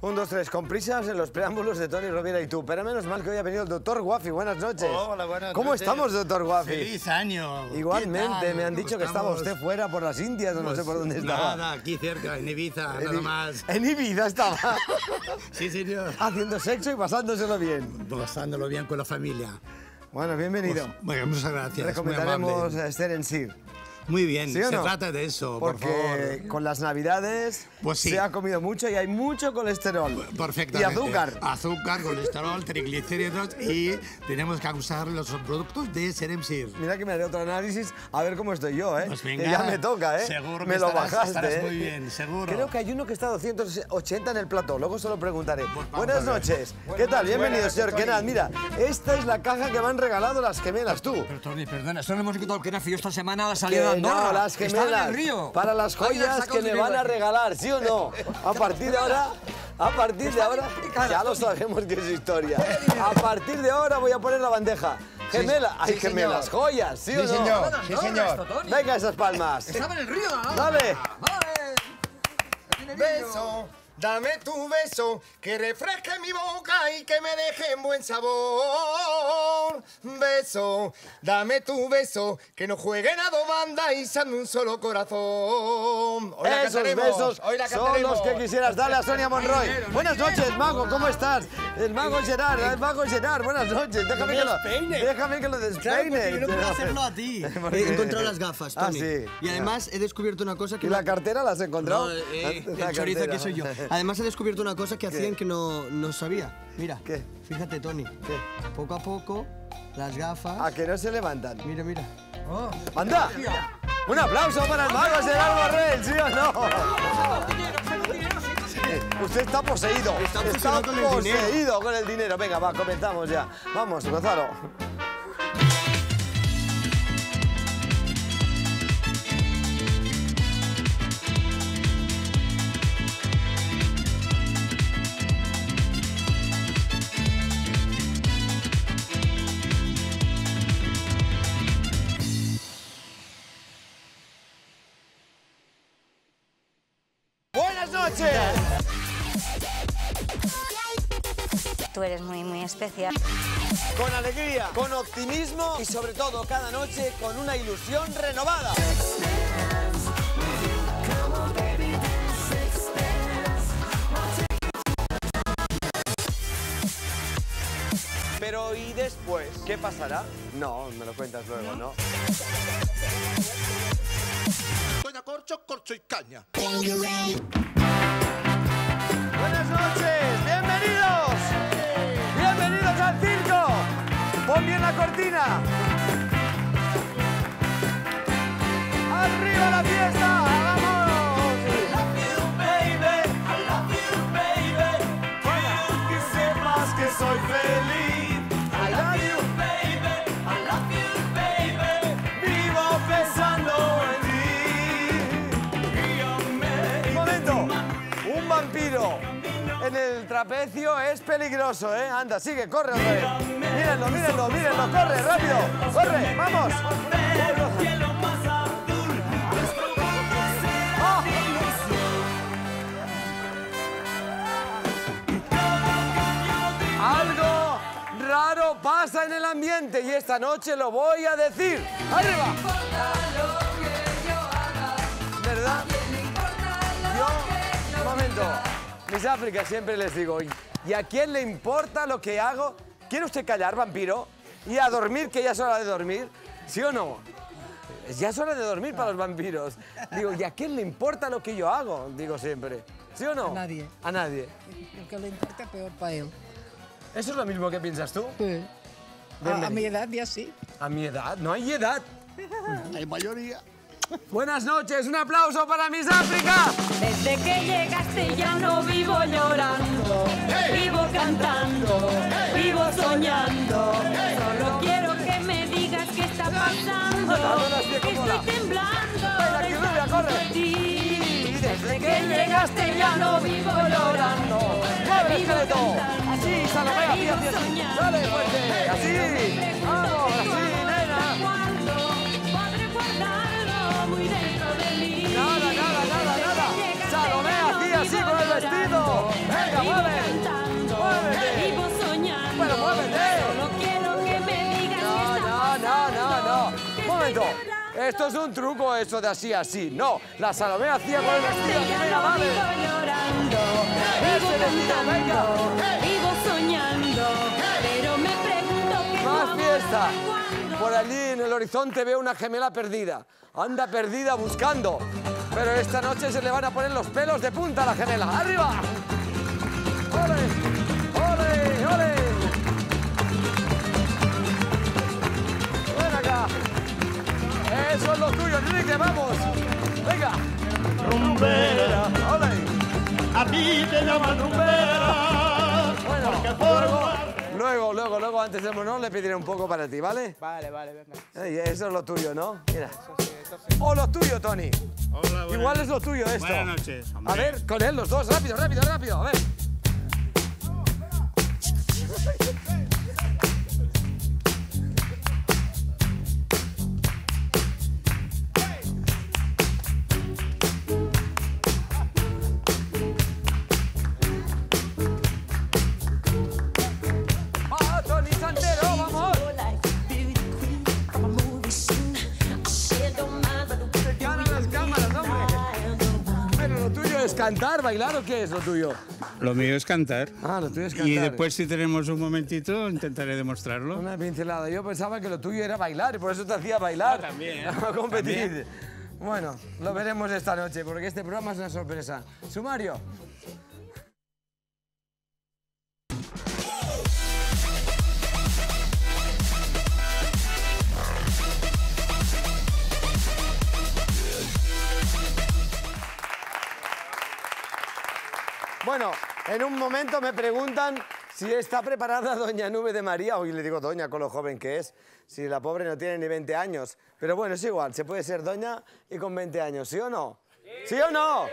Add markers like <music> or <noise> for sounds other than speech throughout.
Un, dos, tres, con prisas en los preámbulos de Tony Rovira y tú. Pero menos mal que hoy ha venido el doctor Guafi. Buenas noches. Hola, buenas ¿Cómo noches. estamos, doctor Guafi? ¡Feliz año! Igualmente, me han ¿Cómo dicho que estaba usted fuera por las Indias o no Pues sé por dónde estaba. Nada, aquí cerca, en Ibiza, En nada más. En Ibiza estaba. <laughs> Sí, señor. haciendo sexo y pasándoselo bien. Pasándolo bien con la familia. Bueno, bienvenido. Pues, bueno, muchas gracias. Recomendaremos eh, Ser en Sir. Muy bien, ¿Sí o se no? trata de eso, por Porque favor. con las navidades Pues sí. se ha comido mucho y hay mucho colesterol. Perfectamente. Y azúcar. Azúcar, colesterol, triglicéridos y tenemos que usar los productos de Seremsir. Mira que me haré otro análisis a ver cómo estoy yo, ¿eh? Pues Que venga, ya me toca, ¿eh? seguro me que lo estarás- bajaste, estarás ¿eh? muy bien, seguro. Creo que hay uno que está a 280 en el plató, luego se lo preguntaré. Pues Buenas noches. ¿Qué tal? Bienvenido, buenas, señor. Kenal. Mira, esta es la caja que me han regalado las gemelas, tú. Pero Tony, perdona, solo hemos quitado el que nació esta semana a la salida de Que Andorra. no, las gemelas. en el río. Para las joyas que me van a regalar, ¿sí o no? <laughs> A partir de ahora, a partir de ahora, ya lo sabemos que es historia. A partir de ahora voy a poner la bandeja. Gemela, hay sí, gemelas, señor. joyas, ¿sí, o Sí, no? señor. Sí. Venga esas palmas. Estaba en el río. ¿no? Dale. Vale. Beso, dame tu beso, que refresque mi boca y que me deje en buen sabor. Beso, dame tu beso, que no jueguen a dos bandas y sean de un solo corazón. Hoy la Esos besos hoy la son los que quisieras darle a Sonia Monroy. Buenas noches, mago, ¿cómo estás? El mago Gerard, el mago Gerard, buenas noches. Déjame que lo, despeine. déjame que lo despeine. Yo no puedo hacerlo a ti. <laughs> He encontrado las gafas, Ah, Tony. sí. Y además he descubierto una cosa que... ¿Y la cartera la has encontrado? No, eh, La el chorizo que soy yo. <laughs> Además he descubierto una cosa que hacían que no, no sabía. Mira, ¿Qué? fíjate, Tony. ¿Qué? Poco a poco, las gafas... A que no se levantan. Mira, mira. ¡Anda! Un aplauso para el mago Gerard Borrell, ¿sí o no? Sí, Usted está poseído. Está Está obsesionado con el poseído con el dinero. Venga, va, comenzamos ya. Vamos, Gonzalo. Noches. Tú eres muy, muy especial. Con alegría, con optimismo y sobre todo cada noche con una ilusión renovada. Pero ¿y después? ¿Qué pasará? No, me lo cuentas luego, ¿no? Doña Corcho, Corcho y Caña. Buenas noches, bienvenidos. Bienvenidos al circo. Pon bien la cortina. Arriba la fiesta, vamos. que sepas que soy feliz. En el trapecio es peligroso, ¿eh? Anda, sigue, corre otra vez. Mírenlo, mírenlo, mírenlo, corre, rápido. Corre, vamos. ¡Ah! Algo raro pasa en el ambiente y esta noche lo voy a decir. ¡Arriba! ¿Verdad? Yo, un momento. Mis Áfricas siempre les digo, ¿y y a quién le importa lo que hago? ¿Quiere usted callar, vampiro? ¿Y a dormir, que ya es hora de dormir? ¿Sí o no? Ya es hora de dormir para los vampiros. Digo, ¿y a quién le importa lo que yo hago? Digo siempre. ¿Sí o no? A nadie. A nadie. El que le importa peor para él. ¿Eso es lo mismo que piensas tú? Sí. A, a mi edad ya sí. A mi edad, no hay edad. <laughs> Hay mayoría. Buenas noches, un aplauso para Miss África. Desde que llegaste ya no vivo llorando, vivo cantando, vivo soñando. Solo quiero que me digas qué está pasando, estoy temblando. De ti. Desde que llegaste ya no vivo llorando, vivo cantando, Así, Salomé, así, así, así. Dale, fuerte. Así. Venga, mueve. Muévete. vivo soñando. Bueno, muévete. Solo quiero que me digas No, está no, no, no, no. momento. Esto es un truco, eso de así, así. No, la Salomé hacía con el vestido. Venga, vale. vivo llorando, vivo Ese vestido, cantando, venga. vivo soñando, pero me pregunto qué Más fiesta. Por allí en el horizonte veo una gemela perdida. Anda perdida buscando. Pero esta noche se le van a poner los pelos de punta a la gemela. ¡Arriba! Eso es lo tuyo, Enrique, vamos. Venga. Rumbera, ¡Ole! a mí te llaman rumbera. Bueno, luego, luego, luego, luego, antes del monólogo le pediré un poco para ti, ¿vale? Vale, vale, venga. Ey, eso es lo tuyo, ¿no? Mira. O lo tuyo, Tony. Hola, buenas- Igual es lo tuyo esto. Buenas noches, hombre. A ver, con él los dos, rápido, rápido, rápido. A ver. Cantar, bailar o qué es lo tuyo? Lo mío es cantar. Ah, lo tuyo es cantar. Y después, si tenemos un momentito, intentaré demostrarlo. Una pincelada. Yo pensaba que lo tuyo era bailar y por eso te hacía bailar. Ah, también, <laughs> A competir. también. Bueno, lo veremos esta noche porque este programa es una sorpresa. Sumario. Bueno, en un momento me preguntan si está preparada Doña Nube de María. Hoy le digo Doña con lo joven que es. Si la pobre no tiene ni 20 años. Pero bueno, es igual, se puede ser Doña y con 20 años, ¿sí o no? ¿Sí, o no?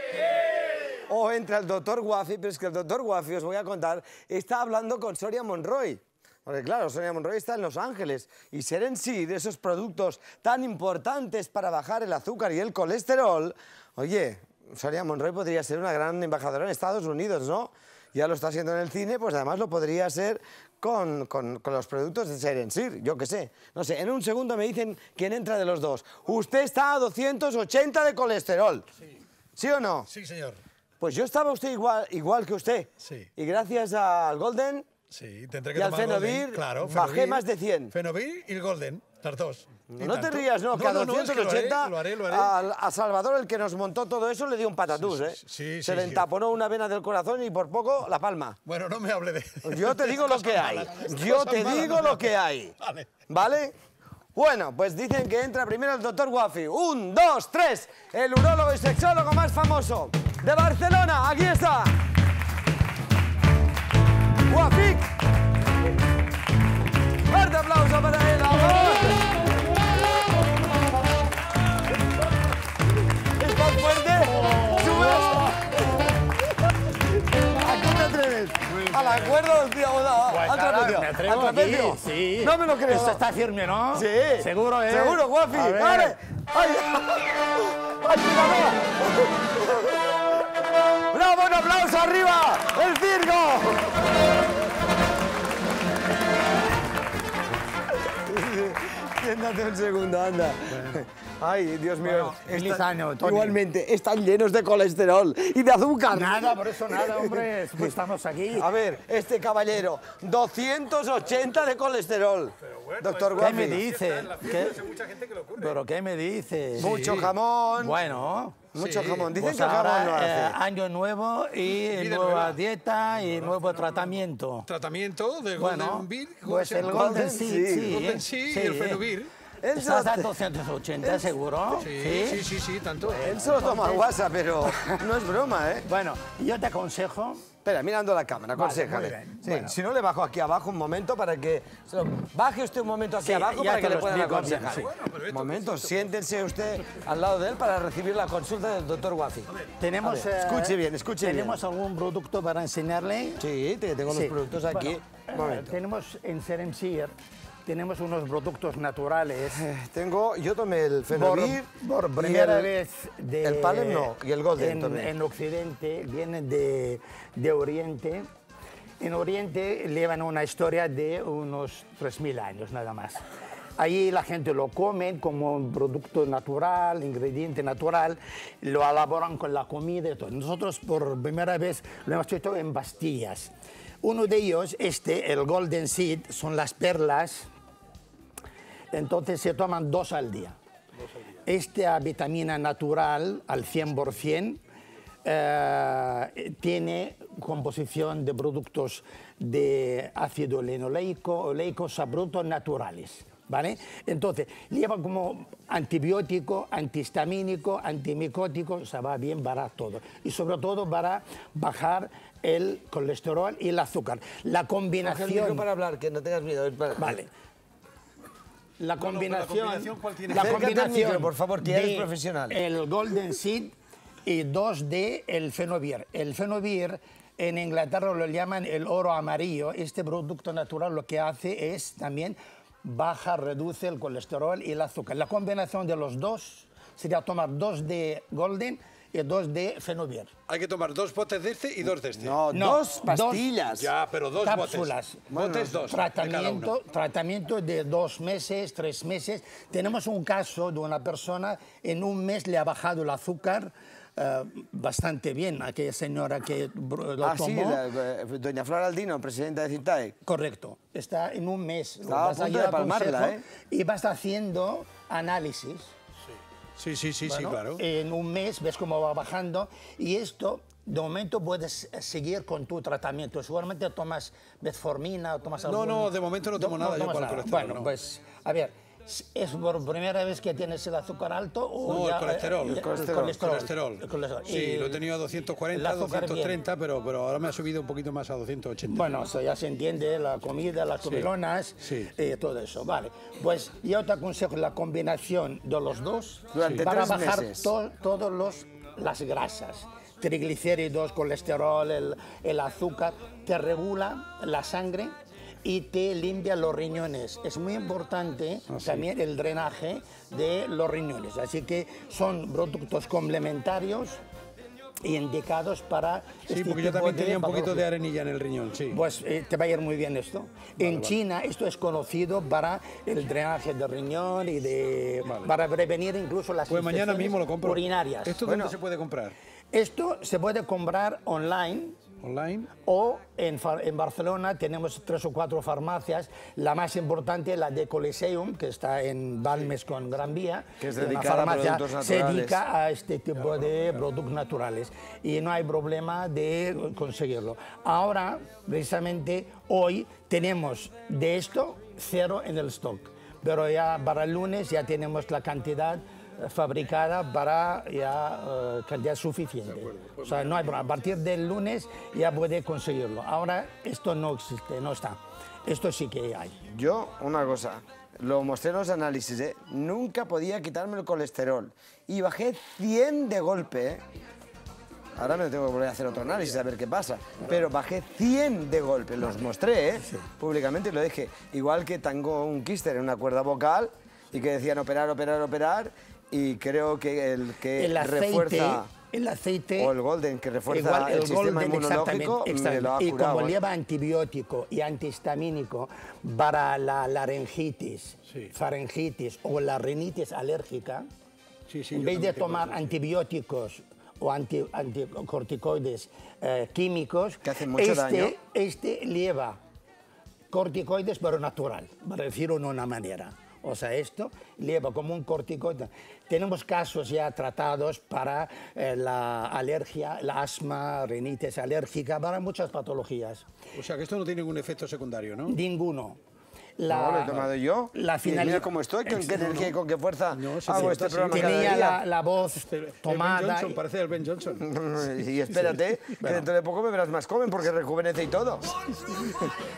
O entra el doctor Guafi, pero es que el doctor Guafi, os voy a contar, está hablando con Soria Monroy. Porque claro, Sonia Monroy está en Los Ángeles y ser en sí de esos productos tan importantes para bajar el azúcar y el colesterol, oye, Sonia Monroy podría ser una gran embajadora en Estados Unidos, ¿no? Ya lo está haciendo en el cine, pues además lo podría ser con, con- con los productos de Serensir, yo qué sé. No sé, en un segundo me dicen quién entra de los dos. Usted está a 280 de colesterol. ¿Sí o no? Sí, señor. Pues yo estaba usted igual, igual que usted. Sí. Y gracias al Golden Sí, tendré que y al tomar Fenovir Golden, claro, bajé más de 100. Fenovir y el Golden, las dos. Y No te rías, no, que a no, no, que lo haré, 280 lo haré, lo haré. A, Salvador, el que nos montó todo eso, le dio un patatús, ¿eh? sí, Se le entaponó una vena del corazón y por poco la palma. Bueno, no me hable de... Yo te digo lo que hay. Yo te digo no lo que hay. Vale. ¿Vale? Bueno, pues dicen que entra primero el doctor Guafi. Un, dos, tres. El urólogo y sexólogo más famoso de Barcelona. Aquí está. Fuerte aplauso para él. ¡Vamos! ¿Estás fuerte? ¿Subes? ¿A qué te atreves? ¿Al acuerdo, tío? o no? Pues ¿Al trapecio? me atrevo ¿Al trapecio? aquí, sí. No me lo creo. Esto está firme, ¿no? Sí. Seguro, ¿eh? Seguro, Guafi. A ver. ¡Vale! ¡Ay! ¡Ay, ¡Bravo, un aplauso arriba! ¡El circo! <laughs> Siéntate un segundo, anda. Ay, Dios mío. Bueno, feliz Está- año, Tony. Igualmente, están llenos de colesterol y de azúcar. Nada, por eso nada, hombre. <laughs> Pues estamos aquí. A ver, este caballero, 280 de colesterol. Doctor ¿Qué Guafi. me dice? ¿Qué? ¿Pero qué me dice? Mucho jamón. Bueno. Mucho jamón. Dicen Pues que el jamón ahora, no hace. eh, año nuevo y nueva nueva. dieta y nuevo tratamiento. Tratamiento de Bueno, Golden Beer. ¿cómo pues el llama? Golden Seed, sí. Golden Sea y el Fenovir. ¿Estás a lo- 280 seguro? Sí, sí, sí, sí, tanto. Él se lo toma guasa, pero no es broma, ¿eh? Bueno, yo te aconsejo Espera, mirando la cámara, Vale, aconsejale. bien. Sí, Bueno. Si no, le bajo aquí abajo un momento para que... Baje usted un momento aquí Sí, abajo para que le puedan bien, aconsejar. sí. Bueno, esto- momento, siéntense usted al lado de él para recibir la consulta del doctor Guafi. Tenemos, ver, eh, escuche bien, escuche bien. ¿Tenemos algún producto para enseñarle? Sí, te- tengo los productos aquí. Bueno, Un eh, tenemos en Seremsir tenemos unos productos naturales. Tengo, yo tomé el Por, Fenovir. por y primera el- vez de, El Palem no, y el Golden en, tomé. en Occidente, vienen de, de Oriente. En Oriente llevan una historia de unos 3.000 años nada más. Allí la gente lo come como un producto natural, ingrediente natural, lo elaboran con la comida y todo. Nosotros por primera vez lo hemos hecho en pastillas. Uno de ellos, este, el Golden Seed, son las perlas entonces se toman dos al día. Esta vitamina natural al 100% eh, tiene composición de productos de ácido linoleico, oleico, son productos naturales. ¿Vale? Entonces, lleva como antibiótico, antihistamínico, antimicótico, o sea, va bien para todo. Y sobre todo para bajar el colesterol y el azúcar. La combinación... para hablar, que no tengas miedo. Vale. La combinación, la combinación micro, por favor, que eres de profesional. El Golden Seed y dos de el Fenovir. El Fenovir en Inglaterra lo llaman el oro amarillo. Este producto natural lo que hace es también baja, reduce el colesterol y el azúcar. La combinación de los dos sería tomar dos de Golden y dos de Fenovir. Hay que tomar dos botes de este y dos de este. No, No, dos pastillas. Ya, pero dos cápsulas. botes. Botes dos. de cada Tratamiento, uno. tratamiento de dos meses, tres meses. Tenemos un caso de una persona, en un mes le ha bajado el azúcar eh, bastante bien. Aquella señora que lo Ah, sí, la- eh, doña Flora Aldino, presidenta de CITAE. Correcto. Está en un mes. Estaba a Vas punto allí de al palmarla, ¿eh? Y vas haciendo análisis. Sí, sí, sí, sí, Bueno, claro. En un mes ves cómo va bajando y esto de momento puedes seguir con tu tratamiento. Seguramente tomas metformina o tomas No, algún- no, de momento no tomo nada yo tomas para el nada. colesterol, Bueno, no. pues a ver, ¿es por primera vez que tienes el azúcar alto o No, el ya, colesterol. eh, El colesterol. Colesterol. El colesterol. Sí, Y lo he tenido a el 240, azúcar bien. 230, pero, pero ahora me ha subido un poquito más a 280. Bueno, eso ya se entiende, la comida, las comilonas, sí. eh, todo eso. Vale, pues yo te aconsejo la combinación de los dos Durante para tres bajar to- todos los las grasas, triglicéridos, colesterol, el, el azúcar, te regula la sangre y te limpia los riñones. Es muy importante Ah, también el drenaje de los riñones. Así que son productos complementarios y indicados para Sí, este porque yo también tenía un poquito de arenilla en el riñón, sí. Pues eh, te va a ir muy bien esto. en China esto es conocido para el drenaje de riñón y de para prevenir incluso las Pues mañana mismo lo compro. urinarias. ¿Esto dónde se puede comprar? Esto se puede comprar online ¿Online? o en, en Barcelona tenemos tres o cuatro farmacias. La más importante, la de Coliseum, que está en Balmes con Gran Vía. Que es una dedicada a productos se naturales. dedica a este tipo de productos naturales y no hay problema de conseguirlo. Ahora, precisamente hoy, tenemos de esto cero en el stock, pero ya para el lunes ya tenemos la cantidad fabricada para ya eh, cantidad suficiente. O sea, no hay problema. A partir del lunes ya puede conseguirlo. Ahora esto no existe, no está. Esto sí que hay. Yo, una cosa, lo mostré en los análisis, ¿eh? Nunca podía quitarme el colesterol. Y bajé 100 de golpe, ¿eh? Ahora me tengo que volver a hacer otro análisis a ver qué pasa. Pero bajé 100 de golpe, los mostré, ¿eh? Públicamente y lo dije. Igual que tengo un quíster en una cuerda vocal y que decían operar, operar, operar. Y creo que el que el aceite, refuerza... el aceite O el Golden, que refuerza igual el sistema Golden, inmunológico, exactamente, me lo ha y curado, como ¿eh? lleva antibiótico y antihistamínico para la laringitis, faringitis o la rinitis alérgica, Sí, sí, en vez de tomar eso, sí. antibióticos o anti- anticorticoides eh, químicos, Que hacen mucho este, daño. este lleva corticoides pero natural, para decirlo de una manera. O sea, esto lleva como un corticoide. Tenemos casos ya tratados para eh, la alergia, la asma, rinitis alérgica, para muchas patologías. O sea, que esto no tiene ningún efecto secundario, ¿no? Ninguno. No, lo he tomado yo. La Y finalidad. Mira cómo estoy, con qué energía y con qué fuerza se hago te este sí. programa cada Tenía día. la, la voz El Ben tomada. Johnson, parece el Ben Johnson. <laughs> Y espérate, que dentro de poco me verás más joven porque rejuvenece y todo. <laughs>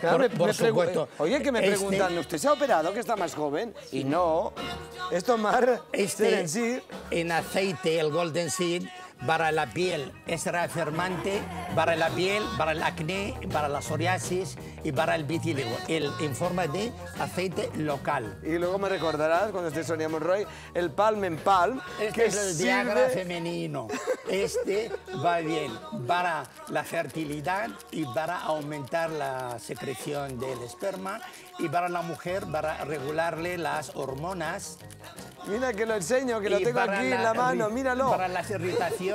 Claro, Por- me- por me supuesto. Oye, que me Este- preguntan, ¿usted se ha operado que está más joven? Y no, es tomar Este, Serensil. en aceite, el Golden Seed, para la piel, es reafirmante para la piel, para el acné, para la psoriasis y para el vitíligo, el, en forma de aceite local. Y luego me recordarás, cuando esté Sonia Monroy, el Palm en Palm, Este que es el Viagra sirve- femenino. Este <laughs> va bien para la fertilidad y para aumentar la secreción del esperma y para la mujer para regularle las hormonas. Mira que lo enseño, que lo tengo aquí en la mano, míralo. Para las irritaciones,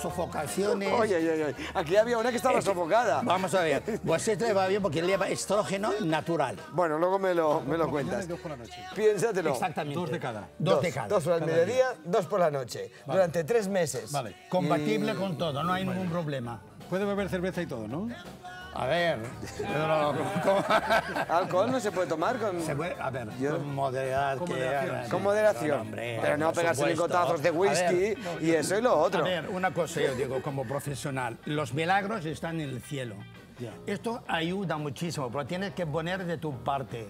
sofocaciones. Oye, oye, oye, aquí había una que estaba sofocada. Vamos a ver, pues este le va bien porque lleva estrógeno natural. Bueno, luego me lo, me lo cuentas. Piénsatelo. Exactamente. Dos de cada. Dos, de cada. Dos por el mediodía, dos por la noche. Durante tres meses. Vale. Compatible con todo, no hay ningún problema. Puede beber cerveza y todo, ¿no? A ver. <laughs> Alcohol no se puede tomar con... Se puede- a ver, Yo- con moderadad. Con que- moderación. Con moderación. No, hombre, pero no pegarse licotazos de whisky ver, y eso y lo otro. A ver, una cosa yo digo como profesional, los milagros están en el cielo. Esto ayuda muchísimo, pero tienes que poner de tu parte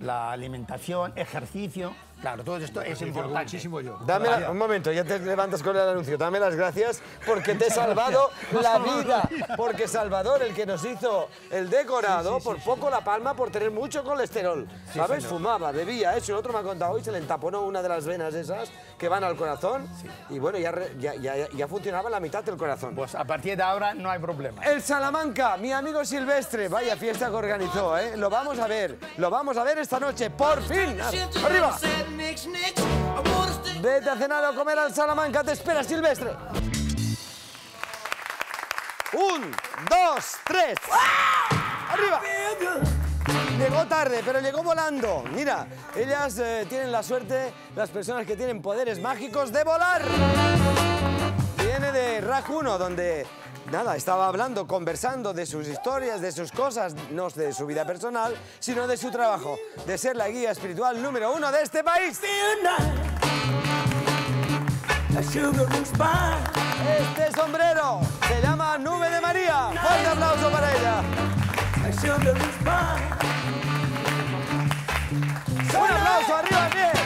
la alimentación, ejercicio. Claro, todo esto es importante. Muchísimo yo. Dame la- un momento, ya te levantas con el anuncio. Dame las gracias porque te he salvado la vida. Porque Salvador, el que nos hizo el decorado, por poco la palma por tener mucho colesterol. ¿Sabes? Fumaba, bebía, eso. El otro me ha contado hoy, se le entaponó una de las venas esas que van al corazón. Y bueno, ya, ya, ya- ya funcionaba la mitad del corazón. Pues a partir de ahora no hay problema. El Salamanca, mi amigo Silvestre, vaya fiesta que organizó, ¿eh? Lo vamos a ver, lo vamos a ver esta noche, por fin. ¡Arriba! Vete a cenar o comer al Salamanca, te espera Silvestre. Un, dos, tres. ¡Arriba! Llegó tarde, pero llegó volando. Mira, ellas eh, tienen la suerte, las personas que tienen poderes mágicos, de volar. Viene de Rack 1, donde nada, estaba hablando, conversando de sus historias, de sus cosas, no de su vida personal, sino de su trabajo, de ser la guía espiritual número uno de este país. Este sombrero se llama Nube de María. Fuerte aplauso para ella. Un aplauso arriba, bien.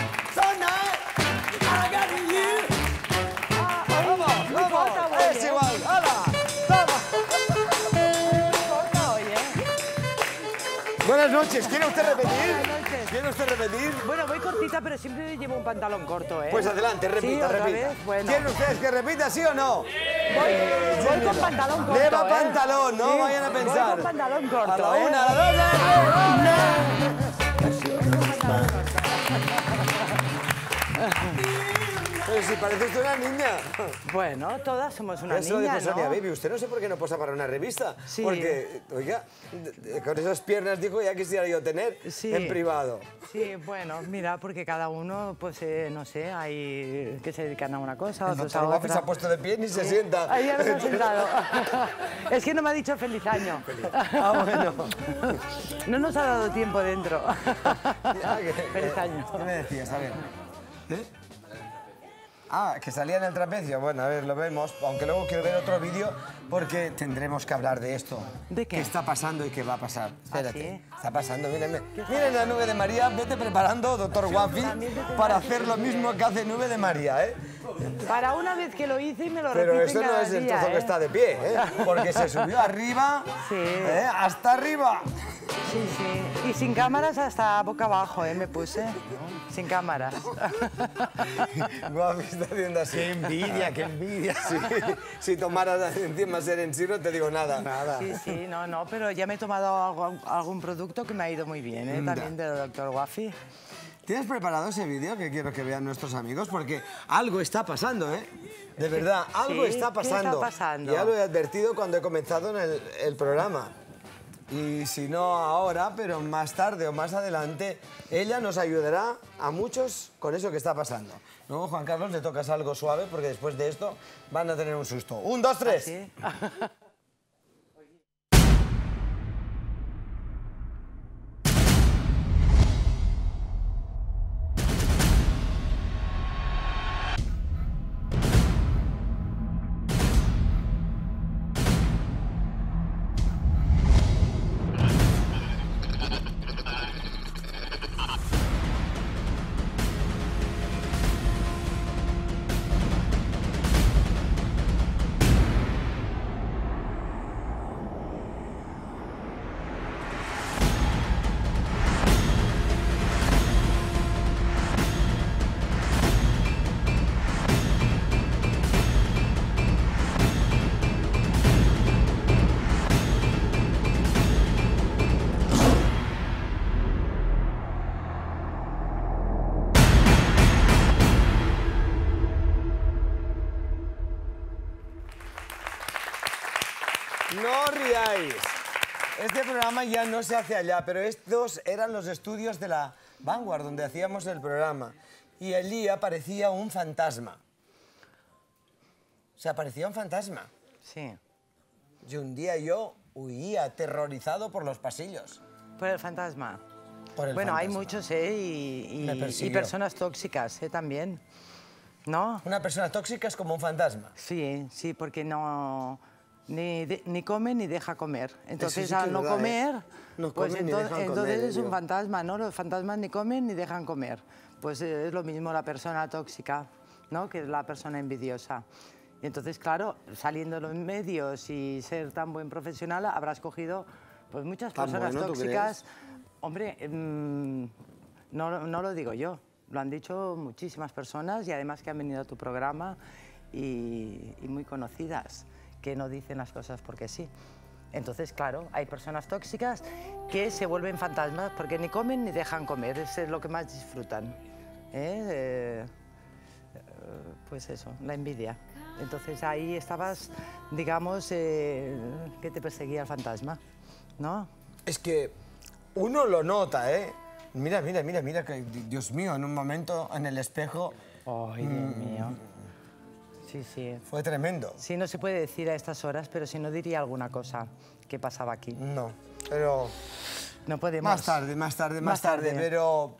Buenas noches. ¿Quiere usted repetir? ¿Quiere usted repetir? Bueno, voy cortita, pero siempre llevo un pantalón corto, ¿eh? Pues adelante, repita, ¿Sí, otra repita. vez? Bueno. ¿Quieren ustedes que repita, sí o no? Voy, voy con pantalón corto, Lleva ¿eh? pantalón, no Sí, vayan a voy pensar. con pantalón corto, A la ¿eh? una, a la dos, a la. Si parece usted una niña. Bueno, todas somos una Eso niña, dijo Sonia ¿no? Baby. Usted no sé por qué no posa para una revista. Sí. Porque, oiga, con esas piernas dijo ya quisiera yo tener Sí. en privado. Sí, bueno, mira, porque cada uno, pues, eh, no sé, hay que se dedican a una cosa, otros a otra. se ha puesto de pie ni se sienta. Ahí ya me he sentado. <laughs> es que no me ha dicho feliz año. <laughs> Ah, bueno. No nos ha dado tiempo dentro. <laughs> Que- feliz año. ¿Qué me decías? A ver. ¿Eh? Ah, que salía en el trapecio. Bueno, a ver, lo vemos. Aunque luego quiero ver otro vídeo porque tendremos que hablar de esto. ¿De qué? está pasando y qué va a pasar? Espérate. sí? Está pasando, mírenme. Miren la nube de María. Vete preparando, doctor Guapi, para hacer lo mismo que hace nube de María, ¿eh? Para una vez que lo hice y me lo Pero repiten eso no es el día, trozo que ¿eh? está de pie, ¿eh? Porque se subió arriba, <laughs> Sí. ¿eh? hasta arriba. Sí, sí. Y sin cámaras hasta boca abajo, ¿eh? Me puse. Sin cámaras. <laughs> Guapi está haciendo así. Qué envidia, qué envidia. <laughs> Sí, si tomaras encima ser en sí no te digo nada. Nada. Sí, sí, no, no, pero ya me he tomado algo- algún producto que me ha ido muy bien, ¿eh? También del doctor Wafi. ¿Tienes preparado ese vídeo que quiero que vean nuestros amigos? Porque algo está pasando, ¿eh? De verdad, algo Sí, está ¿qué está pasando. pasando? Ya lo he advertido cuando he comenzado en el, el programa. Y si no ahora, pero más tarde o más adelante, ella nos ayudará a muchos con eso que está pasando. Luego, Juan Carlos, le tocas algo suave porque después de esto van a tener un susto. Un, dos, tres. ¿Sí? <laughs> programa ya no se hace allá, pero estos eran los estudios de la Vanguard, donde hacíamos el programa. Y allí aparecía un fantasma. Se aparecía un fantasma. Sí. Y un día yo huía aterrorizado por los pasillos. Por el fantasma. Por el bueno, hay muchos, ¿eh? Y, y- personas tóxicas, ¿eh? También. ¿No? Una persona tóxica es como un fantasma. Sí, sí, porque no... Ni, de- ni come ni deja comer. Entonces, sí al es no verdad, ¿eh? comer, No pues entonces comer, es un fantasma, ¿no? Los fantasmas ni comen ni dejan comer. Pues eh, es lo mismo la persona tóxica, ¿no? Que la persona envidiosa. Y entonces, claro, saliendo de los medios y ser tan buen profesional, habrás cogido pues, muchas ¿Tan personas bueno, tóxicas. Hombre, mm, no, no lo digo yo, lo han dicho muchísimas personas y además que han venido a tu programa y, y muy conocidas, que no dicen las cosas porque sí. Entonces, claro, hay personas tóxicas que se vuelven fantasmas porque ni comen ni dejan comer, eso es lo que más disfrutan. ¿eh? Eh, pues eso, la envidia. Entonces ahí estabas, digamos, eh, que te perseguía el fantasma, ¿no? Es que uno lo nota, ¿eh? Mira, mira, mira, mira, que Dios mío, en un momento en el espejo Ay, Dios mío. Sí, sí. fue tremendo. Sí, no se puede decir a estas horas, pero si no diría alguna cosa que pasaba aquí. No, pero No podemos. más tarde, más tarde, más, Más tarde, tarde. pero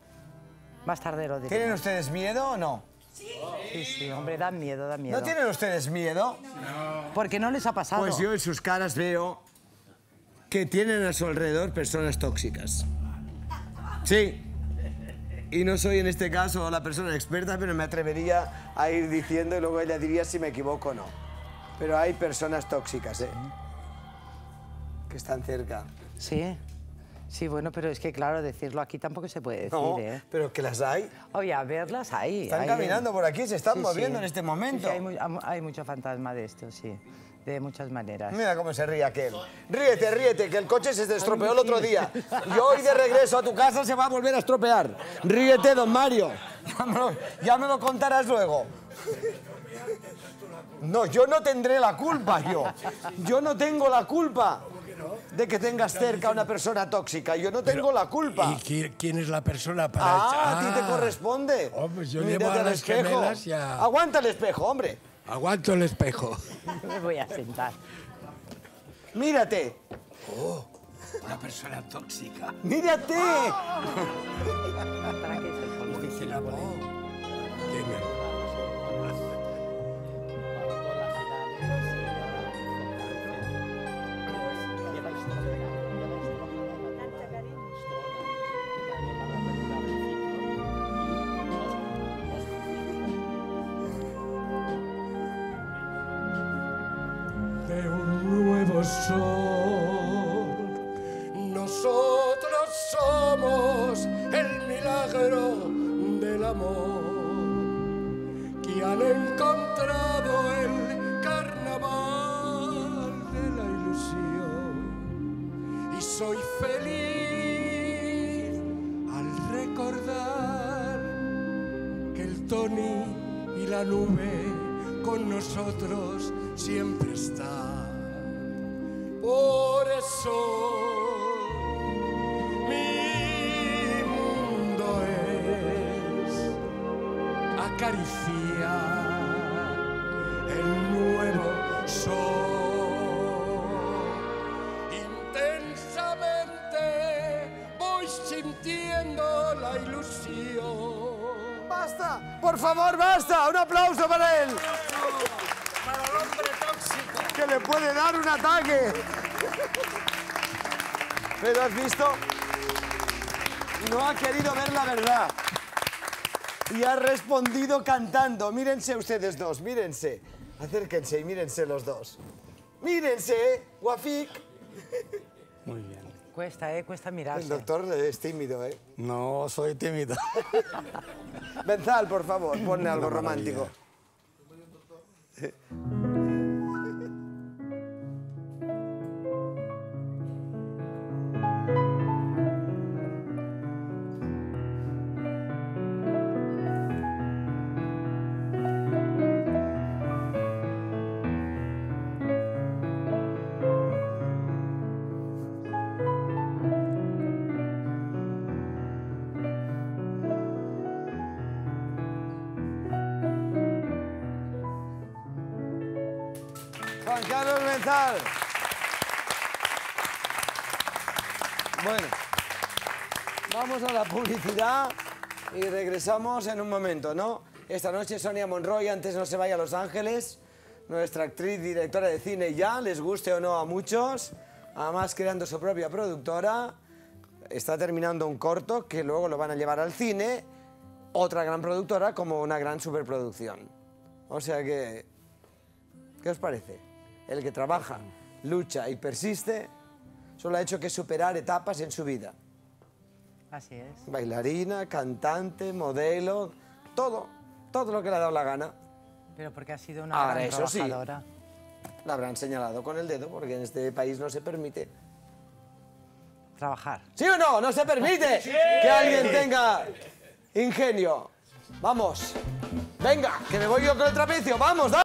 Más tarde lo diremos. ¿tienen ustedes miedo o no? Sí, sí, hombre, da miedo, da miedo. ¿No tienen ustedes miedo? Porque no les ha pasado. Pues yo en sus caras veo que tienen a su alrededor personas tóxicas. Sí. Y no soy en este caso la persona experta, pero me atrevería a ir diciendo y luego ella diría si me equivoco o no. Pero hay personas tóxicas, ¿eh? Que están cerca. Sí. Sí, bueno, pero es que claro, decirlo aquí tampoco se puede decir, No, ¿eh? pero que las hay. Oye, a verlas ahí. Están ahí, caminando ¿eh? por aquí, se están Sí, moviendo sí. en este momento. sí, hay, mu- hay mucho fantasma de esto, sí. De muchas maneras. Mira cómo se ríe aquel. Ríete, ríete, que el coche se te estropeó el otro día. Y hoy de regreso a tu casa se va a volver a estropear. Ríete, don Mario. Ya me lo, ya me lo contarás luego. No, yo no tendré la culpa, yo. Yo no tengo la culpa de que tengas cerca a una persona tóxica. Yo no tengo la culpa. ¿Y qui- quién es la persona para Ah, a ti te Ah, corresponde. Oh, pues yo Mírate llevo a al las espejo. gemelas y a- Aguanta el espejo, hombre. Aguanto el espejo. <laughs> Me voy a sentar. Mírate. Oh, una persona tóxica. Mírate. ¿Para qué la voz. Nosotros somos el milagro del amor que han encontrado el carnaval de la ilusión. Y soy feliz al recordar que el Tony y la nube con nosotros siempre están. Eso mi mundo es acariciar el nuevo sol. Intensamente voy sintiendo la ilusión. ¡Basta! ¡Por favor, basta! ¡Un aplauso para él! Para el hombre tóxico. ¡Que le puede dar un ataque! Pero has visto, no ha querido ver la verdad. Y ha respondido cantando. Mírense ustedes dos, mírense. Acérquense y mírense los dos. Mírense, Wafik. Muy bien. Cuesta, ¿eh? Cuesta mirarse. El doctor es tímido, ¿eh? No, soy tímido. <laughs> Benzal, por favor, ponle algo Una romántico. <laughs> y regresamos en un momento, ¿no? Esta noche Sonia Monroy, antes no se vaya a Los Ángeles, nuestra actriz directora de cine ya, les guste o no a muchos, además creando su propia productora, está terminando un corto que luego lo van a llevar al cine, otra gran productora como una gran superproducción. O sea que, ¿qué os parece? El que trabaja, lucha y persiste, solo ha hecho que superar etapas en su vida. Así es. Bailarina, cantante, modelo, todo, todo lo que le ha dado la gana. Pero porque ha sido una Ahora, gran eso sí, trabajadora. la habrán señalado con el dedo porque en este país no se permite. Trabajar. ¿Sí o no? No se permite que alguien tenga ingenio. Vamos. Venga, que me voy yo con el trapecio. Vamos, dale.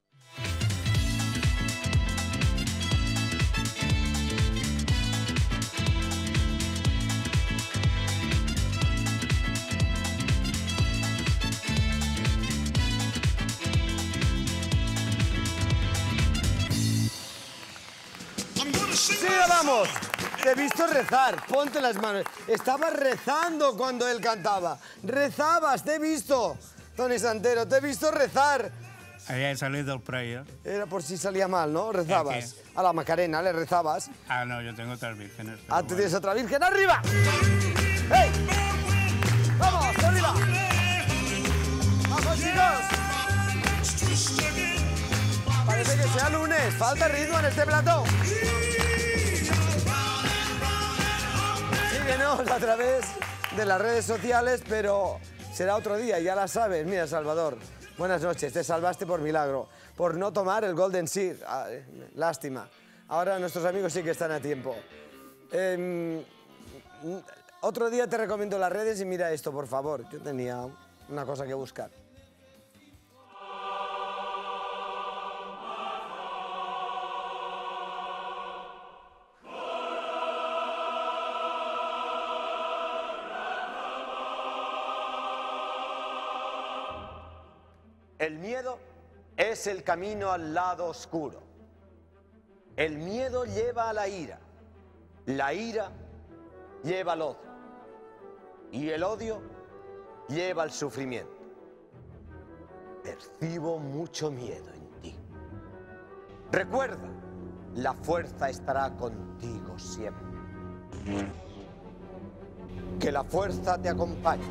Te he visto rezar. Ponte las manos. Estabas rezando cuando él cantaba. Rezabas, te he visto. Tony Santero, te he visto rezar. Había salido del prayer. Era por si salía mal, ¿no? Rezabas. ¿El A la Macarena le rezabas. Ah, no, yo tengo otras vírgenes. Ah, tú bueno. tienes otra virgen arriba. ¡Hey! ¡Vamos, arriba! ¡Vamos, chicos! Parece que sea lunes. Falta ritmo en este plato. A través de las redes sociales, pero será otro día, ya la sabes. Mira, Salvador, buenas noches. Te salvaste por milagro, por no tomar el Golden Seed. Lástima. Ahora nuestros amigos sí que están a tiempo. Em, otro día te recomiendo las redes y mira esto, por favor. Yo tenía una cosa que buscar. Miedo es el camino al lado oscuro. El miedo lleva a la ira. La ira lleva al odio. Y el odio lleva al sufrimiento. Percibo mucho miedo en ti. Recuerda, la fuerza estará contigo siempre. Que la fuerza te acompañe.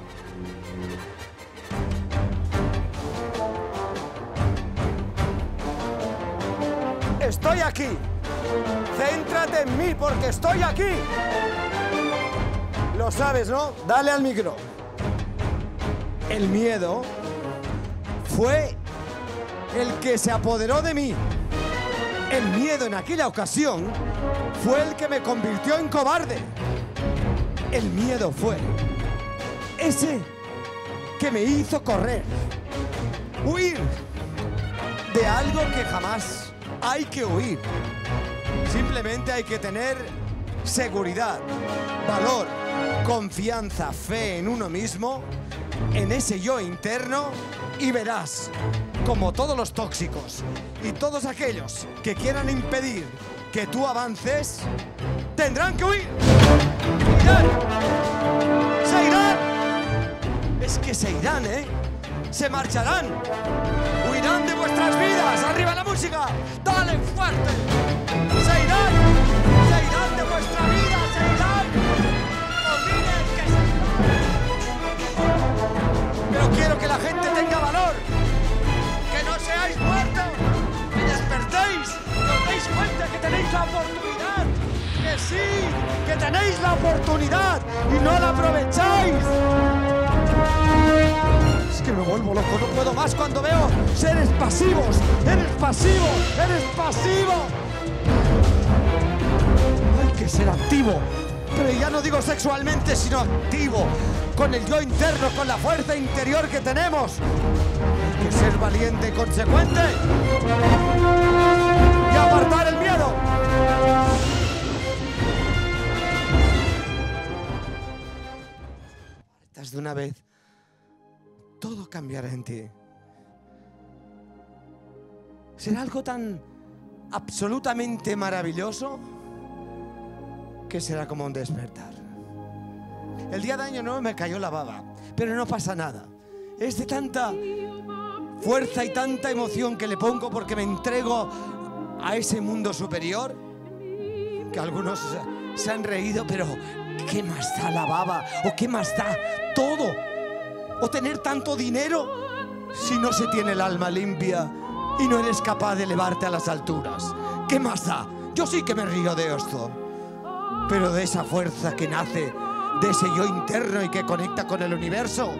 Estoy aquí. Céntrate en mí porque estoy aquí. Lo sabes, ¿no? Dale al micro. El miedo fue el que se apoderó de mí. El miedo en aquella ocasión fue el que me convirtió en cobarde. El miedo fue ese que me hizo correr, huir de algo que jamás hay que huir. Simplemente hay que tener seguridad, valor, confianza, fe en uno mismo, en ese yo interno y verás como todos los tóxicos y todos aquellos que quieran impedir que tú avances, tendrán que huir. ¡Irán! ¡Se irán! Es que se irán, ¿eh? Se marcharán. Huirán de vuestras vidas. ¡Arriba la música! ¡Se irán! ¡Se irán de vuestra vida! ¡Se irán! ¡Olviden que se irán! Pero quiero que la gente tenga valor. Que no seáis muertos. Que despertéis. Que os deis cuenta que tenéis la oportunidad. Que sí, que tenéis la oportunidad y no la aprovecháis. Que me vuelvo loco, no puedo más cuando veo seres pasivos. Eres pasivo, eres pasivo. Hay que ser activo. Pero ya no digo sexualmente, sino activo. Con el yo interno, con la fuerza interior que tenemos. Hay que ser valiente y consecuente. Y apartar el miedo. Estás de una vez. Todo cambiará en ti. Será algo tan absolutamente maravilloso que será como un despertar. El día de año nuevo me cayó la baba, pero no pasa nada. Es de tanta fuerza y tanta emoción que le pongo porque me entrego a ese mundo superior que algunos se han reído, pero ¿qué más da la baba? ¿O qué más da todo? ¿O tener tanto dinero si no se tiene el alma limpia y no eres capaz de elevarte a las alturas? ¿Qué más da? Yo sí que me río de esto, pero de esa fuerza que nace de ese yo interno y que conecta con el universo.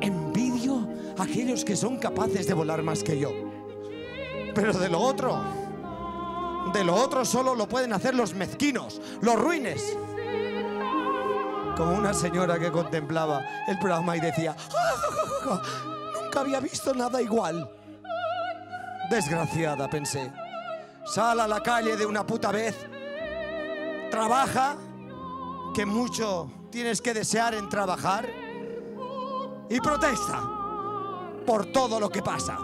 Envidio a aquellos que son capaces de volar más que yo. Pero de lo otro, de lo otro solo lo pueden hacer los mezquinos, los ruines. Como una señora que contemplaba el programa y decía, "Ah, nunca había visto nada igual. Desgraciada, pensé. Sal a la calle de una puta vez. Trabaja, que mucho tienes que desear en trabajar. Y protesta por todo lo que pasa.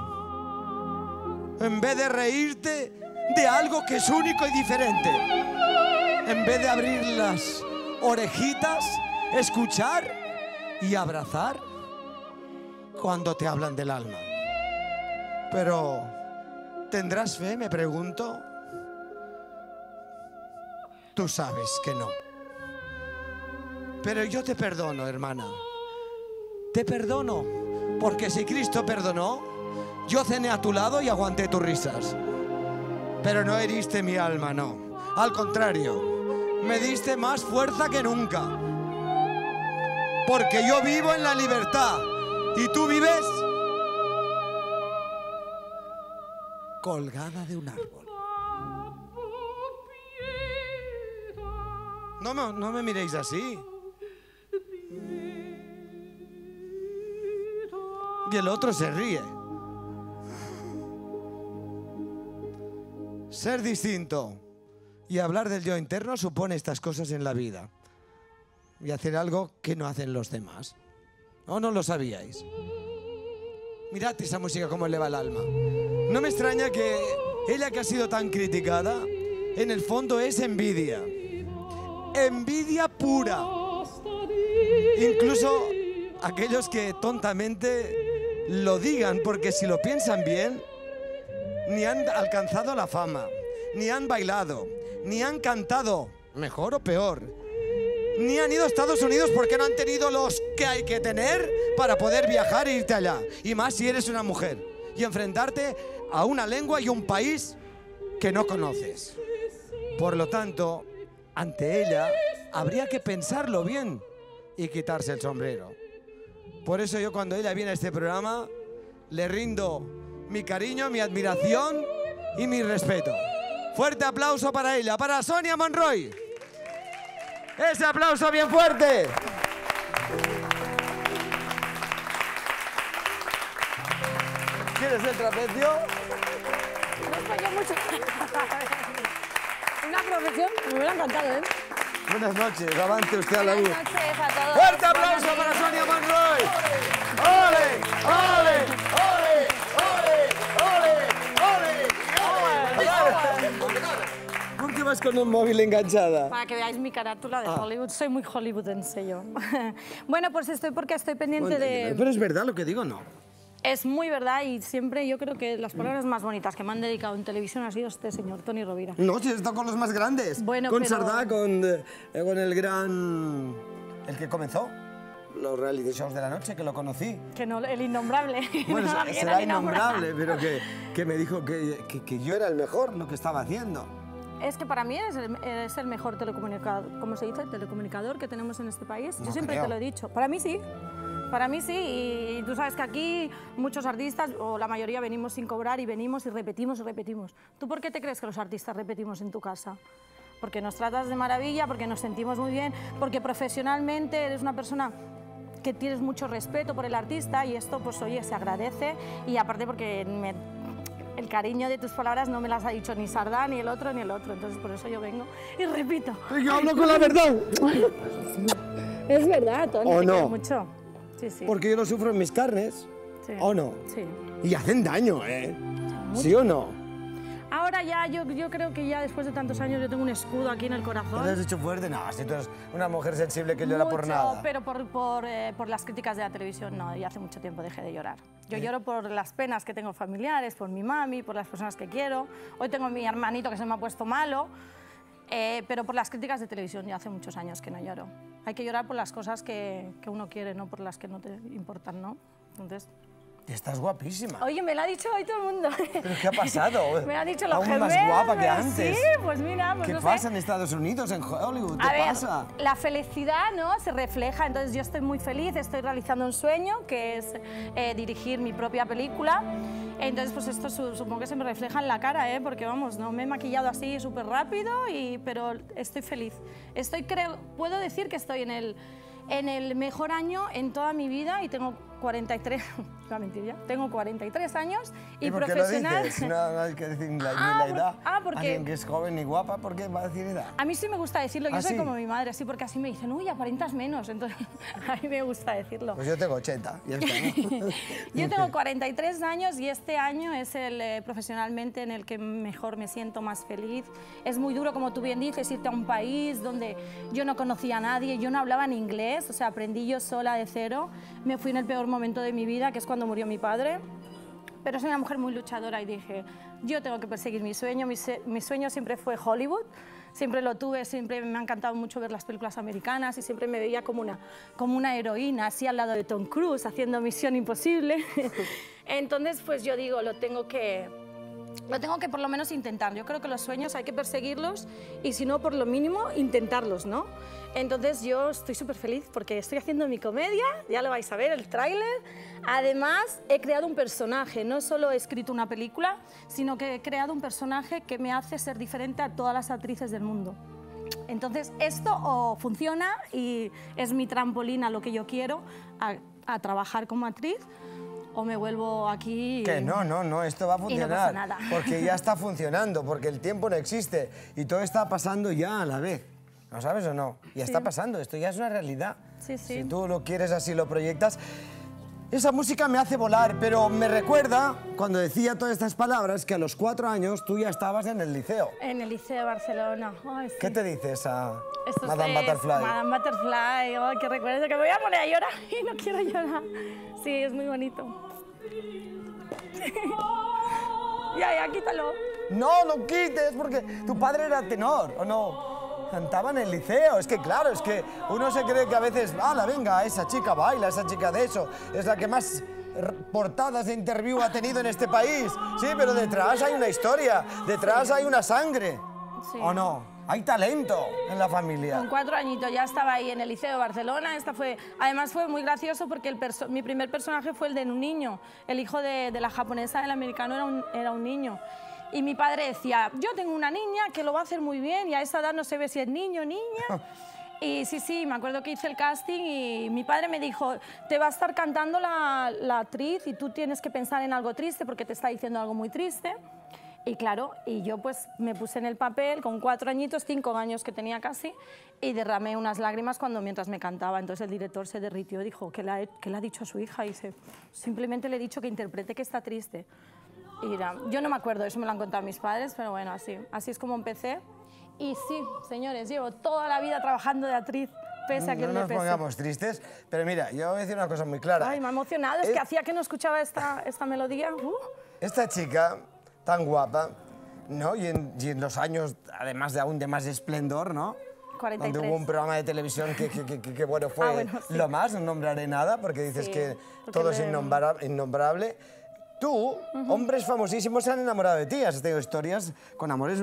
En vez de reírte de algo que es único y diferente. En vez de abrir las orejitas, escuchar y abrazar cuando te hablan del alma. Pero, ¿tendrás fe? Me pregunto. Tú sabes que no. Pero yo te perdono, hermana. Te perdono, porque si Cristo perdonó, yo cené a tu lado y aguanté tus risas. Pero no heriste mi alma, no. Al contrario, me diste más fuerza que nunca. Porque yo vivo en la libertad y tú vives colgada de un árbol. No, me- no me miréis así. Y el otro se ríe. Ser distinto y hablar del yo interno supone estas cosas en la vida. Y hacer algo que no hacen los demás. ¿O no lo sabíais? Mirad esa música como eleva el alma. No me extraña que ella que ha sido tan criticada, en el fondo es envidia. Envidia pura. Incluso aquellos que tontamente lo digan, porque si lo piensan bien, ni han alcanzado la fama, ni han bailado, ni han cantado, mejor o peor, ni han ido a Estados Unidos porque no han tenido los que hay que tener para poder viajar e irte allá. Y más si eres una mujer. Y enfrentarte a una lengua y un país que no conoces. Por lo tanto, ante ella habría que pensarlo bien y quitarse el sombrero. Por eso yo cuando ella viene a este programa le rindo mi cariño, mi admiración y mi respeto. Fuerte aplauso para ella, para Sonia Monroy. Ese aplauso bien fuerte. ¿Quieres el trapecio? No falló mucho. <laughs> Una profesión, me hubiera encantado, ¿eh? Buenas noches, avance usted a la luz. Buenas noches a todos. ¡Fuerte aplauso para Sonia Monroy! ¡Ole! ¡Ole! ¿Por qué vas con un móvil enganchada? Para que veáis mi carátula de Ah. Hollywood, soy muy hollywoodense yo. <laughs> bueno, pues estoy porque estoy pendiente de... Pero es verdad lo que digo, ¿no? Es muy verdad y siempre yo creo que las palabras más bonitas que me han dedicado en televisión ha sido este señor, Tony Rovira. No, si está con los más grandes. Bueno, con pero- Sardá, con, eh, con el gran... El que comenzó los reality shows de la noche, que lo conocí. Que no, el innombrable. <laughs> Bueno, No, será innombrable, pero que, que me dijo que, que- que yo era el mejor lo que estaba haciendo. Es que para mí es el, es el mejor telecomunicador, ¿cómo se dice? Telecomunicador que tenemos en este país. No Yo siempre creo. te lo he dicho. Para mí sí. Para mí sí. Y tú sabes que aquí muchos artistas, o la mayoría, venimos sin cobrar y venimos y repetimos y repetimos. ¿Tú por qué te crees que los artistas repetimos en tu casa? Porque nos tratas de maravilla, porque nos sentimos muy bien, porque profesionalmente eres una persona que tienes mucho respeto por el artista y esto, pues oye, se agradece. Y aparte porque me- el cariño de tus palabras no me las ha dicho ni Sardá, ni el otro, ni el otro. Entonces por eso yo vengo y repito. Yo hablo con la verdad. Es verdad, Tony, ¿O no? mucho. Sí, sí. Porque yo lo sufro en mis carnes. Sí. ¿O no? Sí. Y hacen daño, ¿eh? ¿Sí o no? Ahora ya, yo, yo creo que ya después de tantos años yo tengo un escudo aquí en el ¿Te lo has corazón. dicho fuerte? No, si tú eres una mujer sensible que llora por Mucho, nada. pero por, por, eh, por las críticas de la televisión no, ya hace mucho tiempo dejé de llorar. Yo lloro por las penas que tengo familiares, por mi mami, por las personas que quiero. Hoy tengo a mi hermanito que se me ha puesto malo, eh, pero por las críticas de televisión ya hace muchos años que no lloro. Hay que llorar por las cosas que, que uno quiere, no por las que no te importan, ¿no? Entonces, Y estás guapísima. Oye, me lo ha dicho hoy todo el mundo. ¿Pero qué ha pasado? <laughs> me lo ha dicho los Aún más guapa que antes. Sí, pues mira, pues ¿Qué no sé. pasa en Estados Unidos, en Hollywood? ¿Qué A ver, pasa? la felicidad ¿no? se refleja, entonces yo estoy muy feliz, estoy realizando un sueño que es eh, dirigir mi propia película. Entonces, pues esto su- supongo que se me refleja en la cara, ¿eh? porque vamos, no me he maquillado así súper rápido, y, pero estoy feliz. Estoy, creo, puedo decir que estoy en el, en el mejor año en toda mi vida y tengo 43, iba a mentir ya, tengo 43 años y, ¿Y por qué profesional. lo dices? No, no hay que decir la, ni <laughs> Ah, la por- edad. ah, porque- Alguien que es joven y guapa, ¿por qué va a decir edad? A mí sí me gusta decirlo, yo ¿Ah, soy sí? como mi madre, así porque así me dicen, uy, aparentas menos, entonces <laughs> a mí me gusta decirlo. Pues yo tengo 80, ya está. ¿no? <laughs> Yo tengo 43 años y este año es el eh, profesionalmente en el que mejor me siento más feliz. Es muy duro, como tú bien dices, irte a un país donde yo no conocía a nadie, yo no hablaba en inglés, o sea, aprendí yo sola de cero. Me fui en el peor momento de mi vida, que es cuando murió mi padre. Pero soy una mujer muy luchadora y dije, yo tengo que perseguir mi sueño. Mi, mi sueño siempre fue Hollywood, siempre lo tuve, siempre me ha encantado mucho ver las películas americanas y siempre me veía como una, como una heroína, así al lado de Tom Cruise, haciendo Misión Imposible. <laughs> Entonces, pues yo digo, lo tengo que, lo tengo que por lo menos intentar. Yo creo que los sueños hay que perseguirlos y si no, por lo mínimo, intentarlos, ¿no? Entonces yo estoy súper feliz porque estoy haciendo mi comedia, ya lo vais a ver, el tráiler. Además, he creado un personaje, no solo he escrito una película, sino que he creado un personaje que me hace ser diferente a todas las actrices del mundo. Entonces, esto funciona y es mi trampolín a lo que yo quiero, a trabajar como actriz, o me vuelvo aquí... Que no, no, no, esto va a Y no funcionar. pasa nada. Porque ya está <laughs> funcionando, porque el tiempo no existe y todo está pasando ya a la vez. ¿No sabes o no? Ya está pasando, esto ya es una realidad. Sí, sí. Si tú lo quieres así, lo proyectas. Esa música me hace volar, pero me recuerda, cuando decía todas estas palabras, que a los cuatro años tú ya estabas en el liceo. En el Liceo de Barcelona. Ay, sí. ¿Qué te dices a Esto es- Madame es Butterfly? Madame Butterfly, ay, qué recuerdo que me voy a poner a llorar <laughs> y no quiero llorar. Sí, es muy bonito. <laughs> ya, ya, quítalo. No, no quites, porque tu padre era tenor, ¿o no? Cantaba en el liceo, es que claro, es que uno se cree que a veces, la venga, esa chica baila, esa chica de eso, es la que más portadas de interview ha tenido en este país. Sí, pero detrás hay una historia, detrás hay una sangre, Sí. ¿o no? Hay talento en la familia. Con cuatro añitos ya estaba ahí en el Liceo de Barcelona. Esta fue, además fue muy gracioso porque el mi primer personaje fue el de un niño. El hijo de, de la japonesa, el americano, era un, era un niño. Y mi padre decía, yo tengo una niña que lo va a hacer muy bien y a esa edad no se ve si es niño o niña. <laughs> Y sí, sí, me acuerdo que hice el casting y mi padre me dijo, te va a estar cantando la, la actriz y tú tienes que pensar en algo triste porque te está diciendo algo muy triste. Y claro, y yo pues me puse en el papel con cuatro añitos, cinco años que tenía casi, y derramé unas lágrimas cuando mientras me cantaba. Entonces el director se derritió dijo, ¿qué le ha, qué le ha dicho a su hija? Y dice, simplemente le he dicho que interprete que está triste. Era- yo no me acuerdo, eso me lo han contado mis padres, pero bueno, así, así es como empecé. Y sí, señores, llevo toda la vida trabajando de actriz, pese a que no me nos pese. pongamos tristes, pero mira, yo voy a decir una cosa muy clara. Ay, me ha emocionado, es Eh, que hacía que no escuchaba esta, esta melodía. Uh. <laughs> Esta chica tan guapa, ¿no? Y en, y en los años, además de aún de más esplendor, ¿no? 43. Donde hubo un programa de televisión que, que, que- bueno, <laughs> fue Ah, bueno, sí. lo más, no nombraré nada, porque dices Sí, que porque todo es le- innombra- innombrable. Tú, hombres famosísimos se han enamorado de ti, has tenido historias con amores,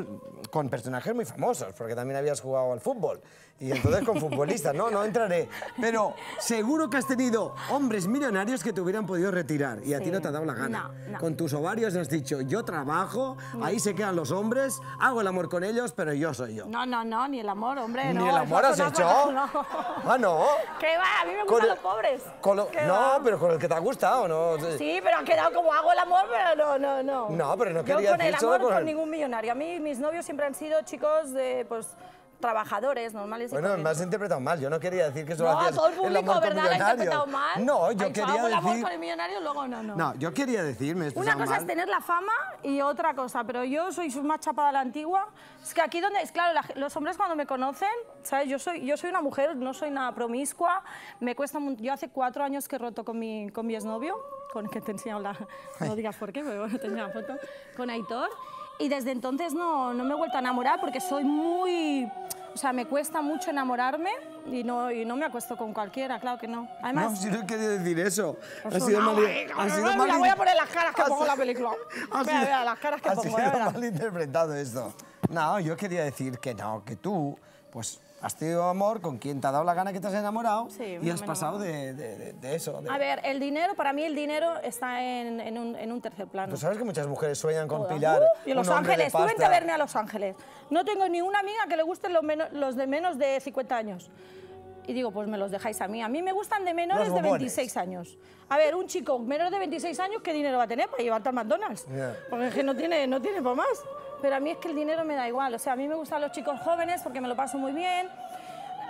con personajes muy famosos, porque también habías jugado al fútbol. Y entonces con futbolistas, no, no entraré. Pero seguro que has tenido hombres millonarios que te hubieran podido retirar y a ti no te ha dado la gana. No, no. Con tus ovarios has dicho, yo trabajo, ahí se quedan los hombres, hago el amor con ellos, pero yo soy yo. No, no, no, ni el amor, hombre. Ni no, el amor has no, hecho. No. <laughs> Ah, no. ¿Qué va? A mí me Con gustan el- los pobres. Con lo- ¿Qué no, va? pero con el que te ha gustado, ¿no? Sí, pero ha quedado como hago el amor, pero no, no, no. No, pero no Yo quería con el decir solo amor con con el- ningún millonario. A mí mis novios siempre han sido chicos de, pues, trabajadores normales y Bueno, me has interpretado mal. Yo no quería decir que solo No, hacías todo el público, ¿verdad? Lo interpretado mal. No, yo dicho, quería decir... con el millonario, luego no, no. No, yo quería decir, me Una cosa mal. es tener la fama y otra cosa, pero yo soy más chapada a la antigua. Es que aquí donde, es claro, la- los hombres cuando me conocen, ¿sabes? Yo soy, yo soy una mujer, no soy nada promiscua, me cuesta, yo hace cuatro años que he roto con mi, con mi exnovio, con el que te he enseñado la, no <laughs> digas por qué, pero bueno, te enseño la foto, con Aitor, y desde entonces no, no me he vuelto a enamorar porque soy muy, o sea, me cuesta mucho enamorarme y no, y no me acuesto con cualquiera, claro que no. Además, No, si no quería decir eso. Ha Pues sido una mal... guay, ha sido mal- voy a poner las caras que ha pongo en la sido- película. <laughs> ha Mira, sido- mira, las caras que ha pongo, sido ya verás. mal interpretado esto. No, yo quería decir que no, que tú, pues, has tenido amor con quien te ha dado la gana que te has enamorado Sí, y has pasado de, de- de- de eso. de- A ver, el dinero, para mí el dinero está en, en un, en un tercer plano. ¿Tú sabes que muchas mujeres sueñan con Todas. Pilar? Uh, y Los Ángeles, tú vente a verme a Los Ángeles. No tengo ni una amiga que le gusten los, de menos de 50 años. Y digo, pues me los dejáis a mí. A mí me gustan de menores de bombones. 26 años. A ver, un chico menor de 26 años, ¿qué dinero va a tener para llevarte al McDonald's? Porque es que no tiene, no tiene para más. Pero a mí es que el dinero me da igual. O sea, a mí me gustan los chicos jóvenes porque me lo paso muy bien.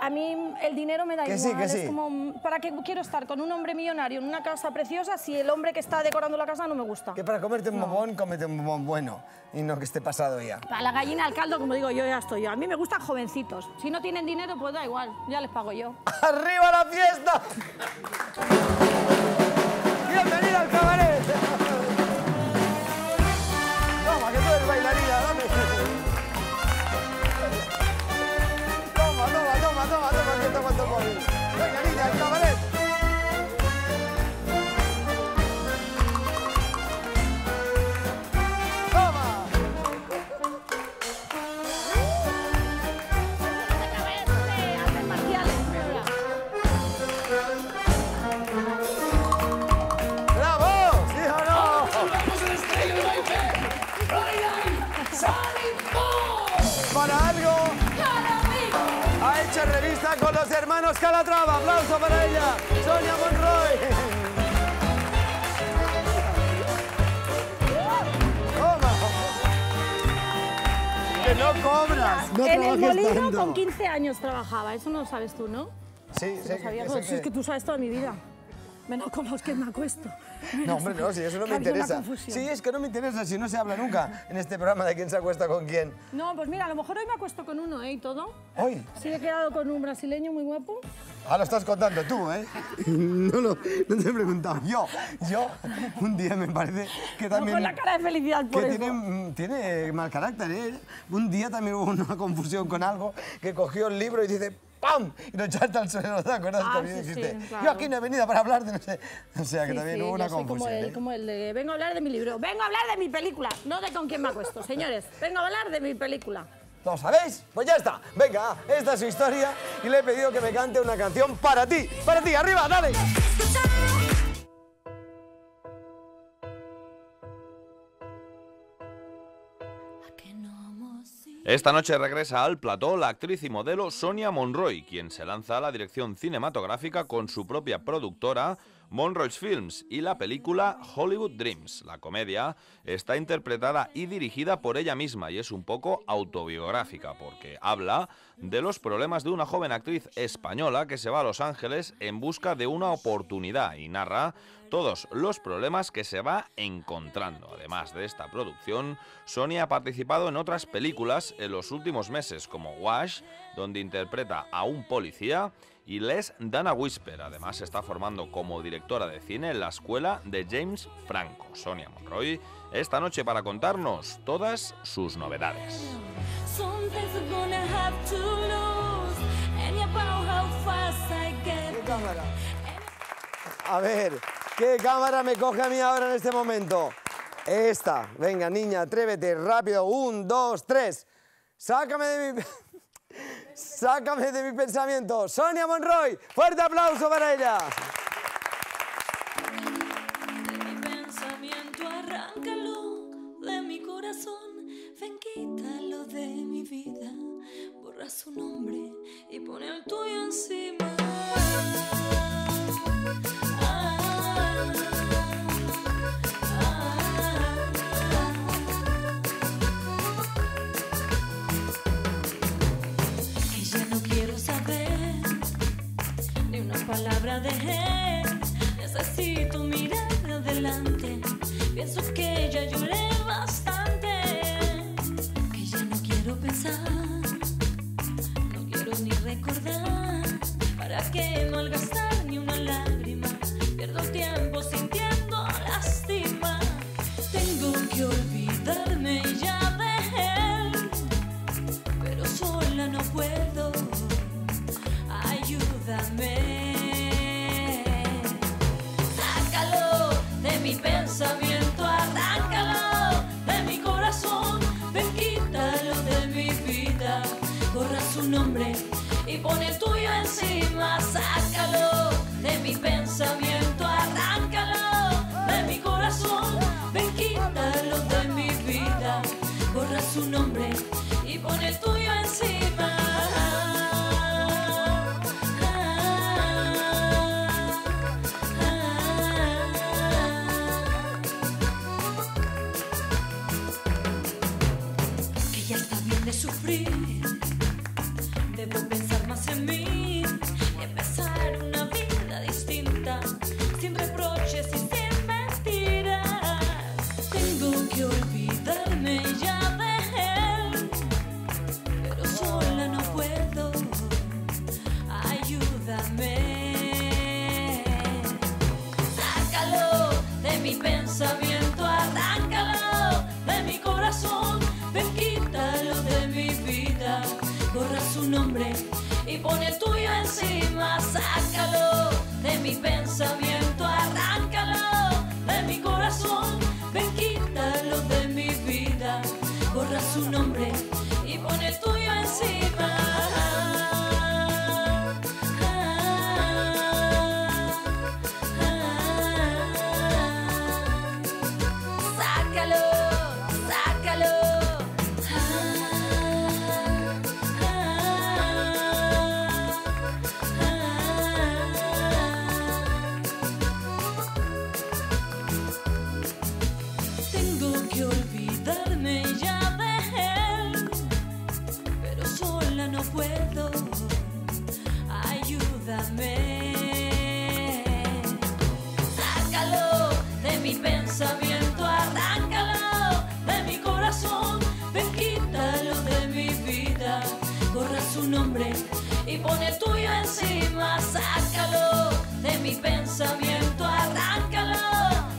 A mí el dinero me da Que sí, igual. que Es sí. como, ¿para qué quiero estar con un hombre millonario en una casa preciosa si el hombre que está decorando la casa no me gusta? Que para comerte un bombón, cómete un bombón bueno y no que esté pasado ya. A la gallina al caldo, como digo yo, ya estoy yo. A mí me gustan jovencitos. Si no tienen dinero, pues da igual, ya les pago yo. <laughs> ¡Arriba la fiesta! ¡Bienvenida al cabaret! Toma, toma, toma, toma, que toma tu móvil. Venga, los hermanos Calatrava. Aplauso para ella, Sonia Monroy. Toma. Que no cobras. No en el molino tanto. con 15 años trabajaba, eso no lo sabes tú, ¿no? Sí, sí, Lo sabías, que- es que- que tú sabes toda mi vida. Menos con los que me acuesto. <laughs> No, hombre, no, si eso no me interesa. Sí, es que no me interesa, si no se habla nunca en este programa de quién se acuesta con quién. No, pues mira, a lo mejor hoy me acuesto con uno, ¿eh? Y todo. Hoy. Sí, he quedado con un brasileño muy guapo. Ah, lo estás contando tú, ¿eh? <laughs> No, lo, no te he preguntado. Yo, yo, un día me parece que No, también... con la cara de felicidad por que eso. tiene, mm, tiene mal carácter, ¿eh? Un día también hubo una confusión con algo, que cogió el libro y dice ¡pam! Y lo echaste al suelo, ¿te acuerdas? Ah, mí sí, dijiste, sí, claro. yo aquí no he venido para hablar de no sé... O sea, que Sí, también sí, hubo una confusión, como el, ¿eh? como el de vengo a hablar de mi libro. Vengo a hablar de mi película, no de con quién me acuesto, <laughs> señores. Vengo a hablar de mi película. ¿Lo sabéis? Pues ya está. Venga, esta es su historia y le he pedido que me cante una canción para ti. Para ti, arriba, dale. Esta noche regresa al plató la actriz y modelo Sonia Monroy, quien se lanza a la dirección cinematográfica con su propia productora, Monroy's Films, y la película Hollywood Dreams. La comedia está interpretada y dirigida por ella misma y es un poco autobiográfica porque habla de los problemas de una joven actriz española que se va a Los Ángeles en busca de una oportunidad y narra todos los problemas que se va encontrando. Además de esta producción, Sonia ha participado en otras películas en los últimos meses, como Wash, donde interpreta a un policía, y Les Dana Whisper. Además, se está formando como directora de cine en la escuela de James Franco. Sonia Monroy, esta noche para contarnos todas sus novedades. Cámara? A ver, ¿qué cámara me coge a mí ahora en este momento? Esta. Venga, niña, atrévete, rápido. Un, dos, tres. Sácame de mi... <laughs> Sácame de mi pensamiento. Sonia Monroy, fuerte aplauso para ella. De mi pensamiento, arráncalo de mi corazón. Ven, quítalo de mi vida. Borra su nombre y pone el tuyo encima. Ya dejé. Necesito mirar adelante. Pienso que ya lloré bastante. Que ya no quiero pensar. No quiero ni recordar. ¿Para qué malgastar nombre borra su nombre y pone el tuyo encima, sácalo de mi pensamiento, nombre y pone el tuyo encima, sácalo de mi pensamiento, arráncalo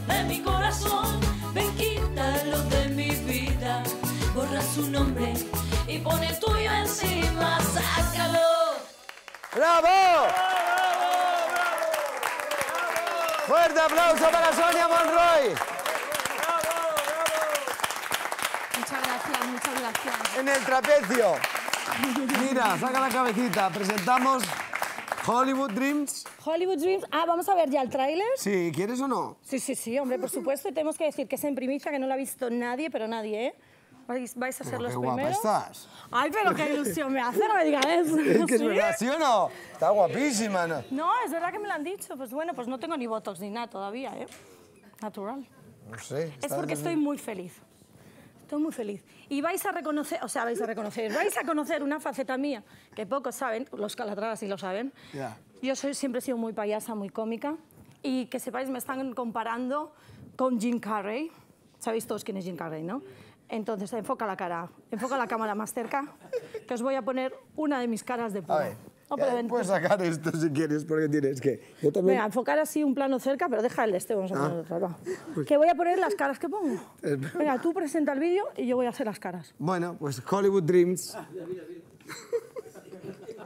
de mi corazón, ven, quítalo de mi vida, borra su nombre y pone el tuyo encima, sácalo. ¡Bravo! Fuerte aplauso para Sonia Monroy. Muchas gracias, muchas gracias. En el trapecio. Mira, saca la cabecita. Presentamos Hollywood Dreams. Hollywood Dreams. Ah, vamos a ver ya el tráiler. Sí, ¿quieres o no? Sí, sí, sí, hombre, por supuesto. Y tenemos que decir que es en primicia, que no lo ha visto nadie, pero nadie, ¿eh? Vais, vais a ser Pero los qué guapa primeros. estás. Ay, pero qué ilusión me hace, no me digas <laughs> eso. Es que es ¿Sí? verdad, ¿sí o no? Está guapísima, ¿no? No, es verdad que me lo han dicho. Pues bueno, pues no tengo ni botox ni nada todavía, ¿eh? Natural. No sé. Es porque estoy muy feliz. Estoy muy feliz. Y vais a reconocer, o sea, vais a reconocer, vais a conocer una faceta mía que pocos saben, los calatradas sí lo saben. Ya. Yo soy, siempre he sido muy payasa, muy cómica. Y que sepáis, me están comparando con Jim Carrey. Sabéis todos quién es Jim Carrey, ¿no? Entonces, enfoca la cara, enfoca la cámara más cerca, que os voy a poner una de mis caras de puro. No, pero ya ven- puedes sacar esto si quieres, porque tienes que... Yo también... Venga, enfocar así un plano cerca, pero deja el de este, vamos a Ah. poner otro, va. Pues- Que voy a poner las caras que pongo. Eh, Venga, tú presenta el vídeo y yo voy a hacer las caras. Bueno, pues Hollywood Dreams.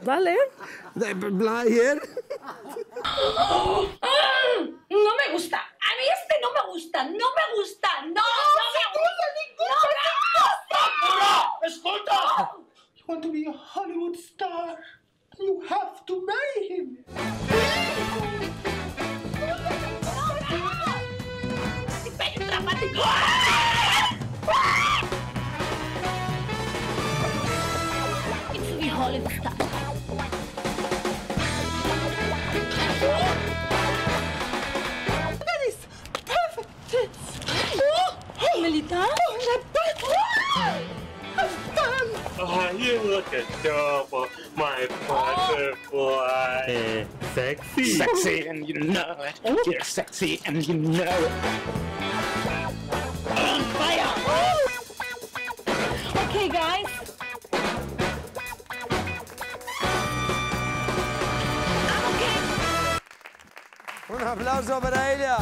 ¿Vale? De Blair. No me gusta. A mí este no me gusta. No me gusta. No, no, me gusta. ¡No! ¡Escolta! You want to be a Hollywood star? You have to marry him. It's the Hollywood star. Look at this perfect tits. Oh, Melita? Oh, that butt. Oh, I'm done. Oh, you look adorable, my butterfly. Uh, sexy. Sexy, and you know it. Oh. You're sexy, and you know it. On fire! <gasps> Okay, guys. Un aplauso para ella.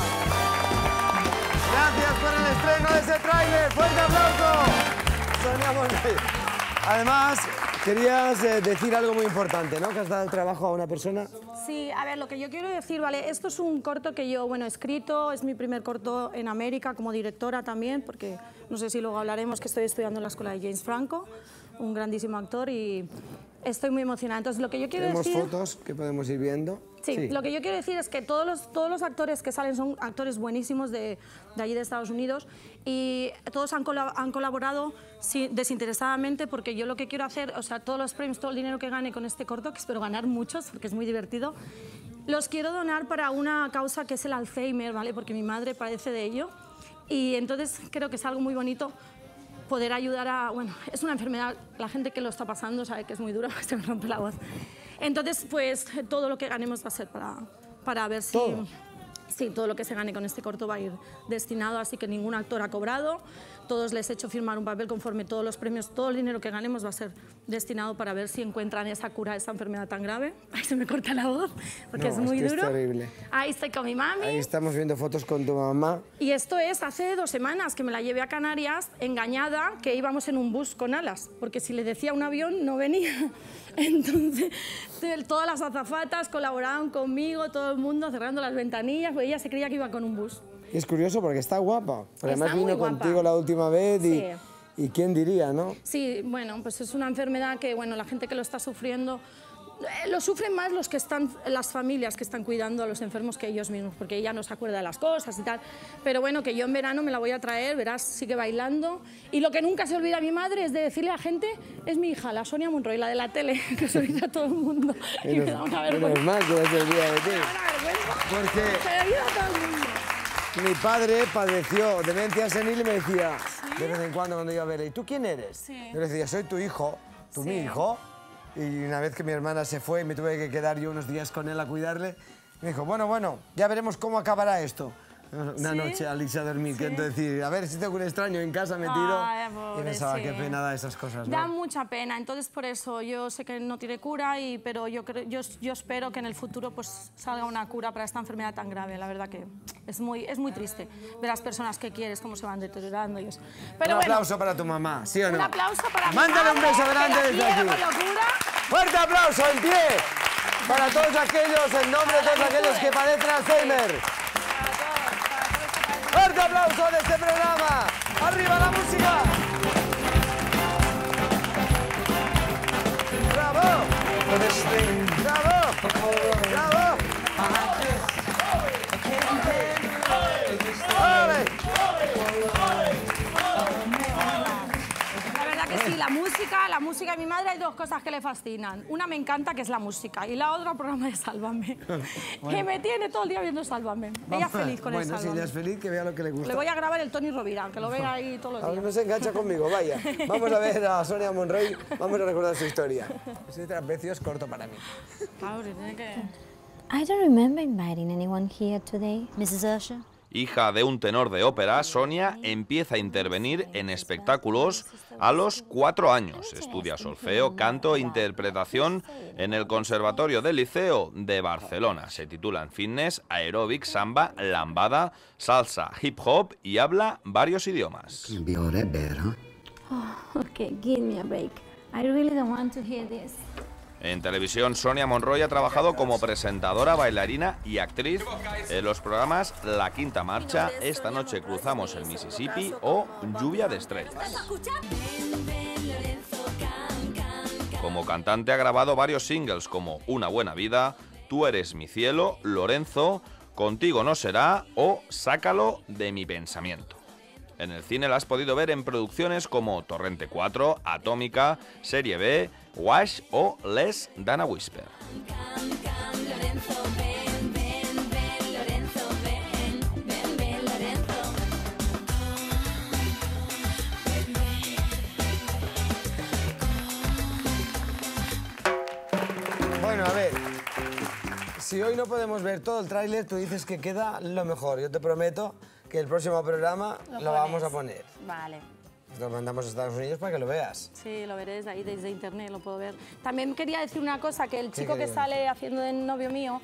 Gracias por el estreno de ese tráiler. ¡Fuerte aplauso! Sonia Monroy. Además, querías eh, decir algo muy importante, ¿no? Que has dado el trabajo a una persona. Sí, a ver, lo que yo quiero decir, vale, esto es un corto que yo, bueno, he escrito, es mi primer corto en América como directora también, porque no sé si luego hablaremos que estoy estudiando en la escuela de James Franco, un grandísimo actor y estoy muy emocionada. Entonces, lo que yo quiero Tenemos decir... fotos que podemos ir viendo. Sí, lo que yo quiero decir es que todos los, todos los actores que salen son actores buenísimos de, de allí de Estados Unidos y todos han, han colaborado sí, desinteresadamente porque yo lo que quiero hacer, o sea, todos los premios, todo el dinero que gane con este corto, que espero ganar muchos porque es muy divertido, los quiero donar para una causa que es el Alzheimer, ¿vale? Porque mi madre padece de ello y entonces creo que es algo muy bonito poder ayudar a, bueno, es una enfermedad, la gente que lo está pasando sabe que es muy dura, <laughs> se me rompe la voz. Entonces, pues todo lo que ganemos va a ser para, para ver si... ¿Todo? Sí, todo lo que se gane con este corto va a ir destinado, así que ningún actor ha cobrado, todos les he hecho firmar un papel conforme todos los premios, todo el dinero que ganemos va a ser destinado para ver si encuentran esa cura a esta enfermedad tan grave. <laughs> Ay, se me corta la voz, porque No, es muy que duro. Es terrible. Ahí estoy con mi mami. Ahí estamos viendo fotos con tu mamá. Y esto es hace dos semanas que me la llevé a Canarias engañada que íbamos en un bus con alas, porque si le decía un avión no venía. <laughs> Entonces, todas las azafatas colaboraban conmigo, todo el mundo cerrando las ventanillas, porque ella se creía que iba con un bus. Y es curioso porque está guapa. Está además muy vino guapa. contigo la última vez y, Sí. y quién diría, ¿no? Sí, bueno, pues es una enfermedad que, bueno, la gente que lo está sufriendo, eh, lo sufren más los que están, las familias que están cuidando a los enfermos que ellos mismos, porque ella no se acuerda de las cosas y tal. Pero bueno, que yo en verano me la voy a traer, verás, sigue bailando. Y lo que nunca se olvida mi madre es de decirle a la gente, es mi hija, la Sonia Monroy, la de la tele, <laughs> que se olvida a todo el mundo. <laughs> y me da una menos vergüenza. mal que no se olvida de ti. Porque Se olvida a todo el mundo. Mi padre padeció demencia senil y me decía, de vez en cuando cuando iba a verle, ¿y tú quién eres? Sí. Yo le decía, soy tu hijo, tú mi hijo. Y una vez que mi hermana se fue y me tuve que quedar yo unos días con él a cuidarle, me dijo, bueno, bueno, ya veremos cómo acabará esto. Una ¿Sí? noche al irse a dormir, que decir, a ver si tengo un extraño en casa metido. Ay, y pobre, pensaba, sí. qué pena da esas cosas, Da ¿no? mucha pena, entonces por eso yo sé que no tiene cura, y, pero yo, creo- yo, yo espero que en el futuro pues, salga una cura para esta enfermedad tan grave. La verdad que es muy, es muy triste ver las personas que quieres cómo se van deteriorando. Y eso. Pero un bueno, aplauso para tu mamá, ¿sí o no? un aplauso para mi Mándale un beso grande desde aquí. Fuerte aplauso en pie para todos aquellos, en nombre de todos aquellos que padecen Alzheimer. Fuerte aplauso de este programa. ¡Arriba la música! ¡Bravo! ¡Bravo! ¡Bravo! La música, la música de mi madre hay dos cosas que le fascinan. Una me encanta, que es la música, y la otra, el programa de Sálvame, <laughs> que me tiene todo el día viendo Sálvame. Ella es feliz con el Bueno, si Sálvame. ella es feliz, que vea lo que le gusta. Le voy a grabar el Tony Rovira, que lo vea ahí <laughs> todos los Ahora días. no se engancha conmigo, vaya. <laughs> Vamos a ver a Sonia Monroy, vamos a recordar su historia. Ese trapecio es corto para mí. Claro, tiene que... I don't remember inviting anyone here today, Mrs. Ursher. Hija de un tenor de ópera, Sonia empieza a intervenir en espectáculos a los cuatro años. Estudia solfeo, canto e interpretación en el Conservatorio del Liceo de Barcelona. Se titulan fitness, aeróbic, samba, lambada, salsa, hip hop y habla varios idiomas. Oh, okay, give me a break. I really don't want to hear this. En televisión, Sonia Monroy ha trabajado como presentadora, bailarina y actriz en los programas La Quinta Marcha, Esta noche cruzamos el Mississippi o Lluvia de Estrellas. Como cantante ha grabado varios singles como Una buena vida, Tú eres mi cielo, Lorenzo, Contigo no será o Sácalo de mi pensamiento. En el cine la has podido ver en producciones como Torrente 4, Atómica, Serie B, Wash o Les Dana Whisper. Bueno, a ver. Si hoy no podemos ver todo el tráiler, tú dices que queda lo mejor. Yo te prometo que el próximo programa lo, lo vamos a poner. Vale. Lo mandamos a Estados Unidos para que lo veas. Sí, lo veré desde ahí, desde internet, lo puedo ver. También quería decir una cosa, que el ¿Qué chico que sale haciendo de novio mío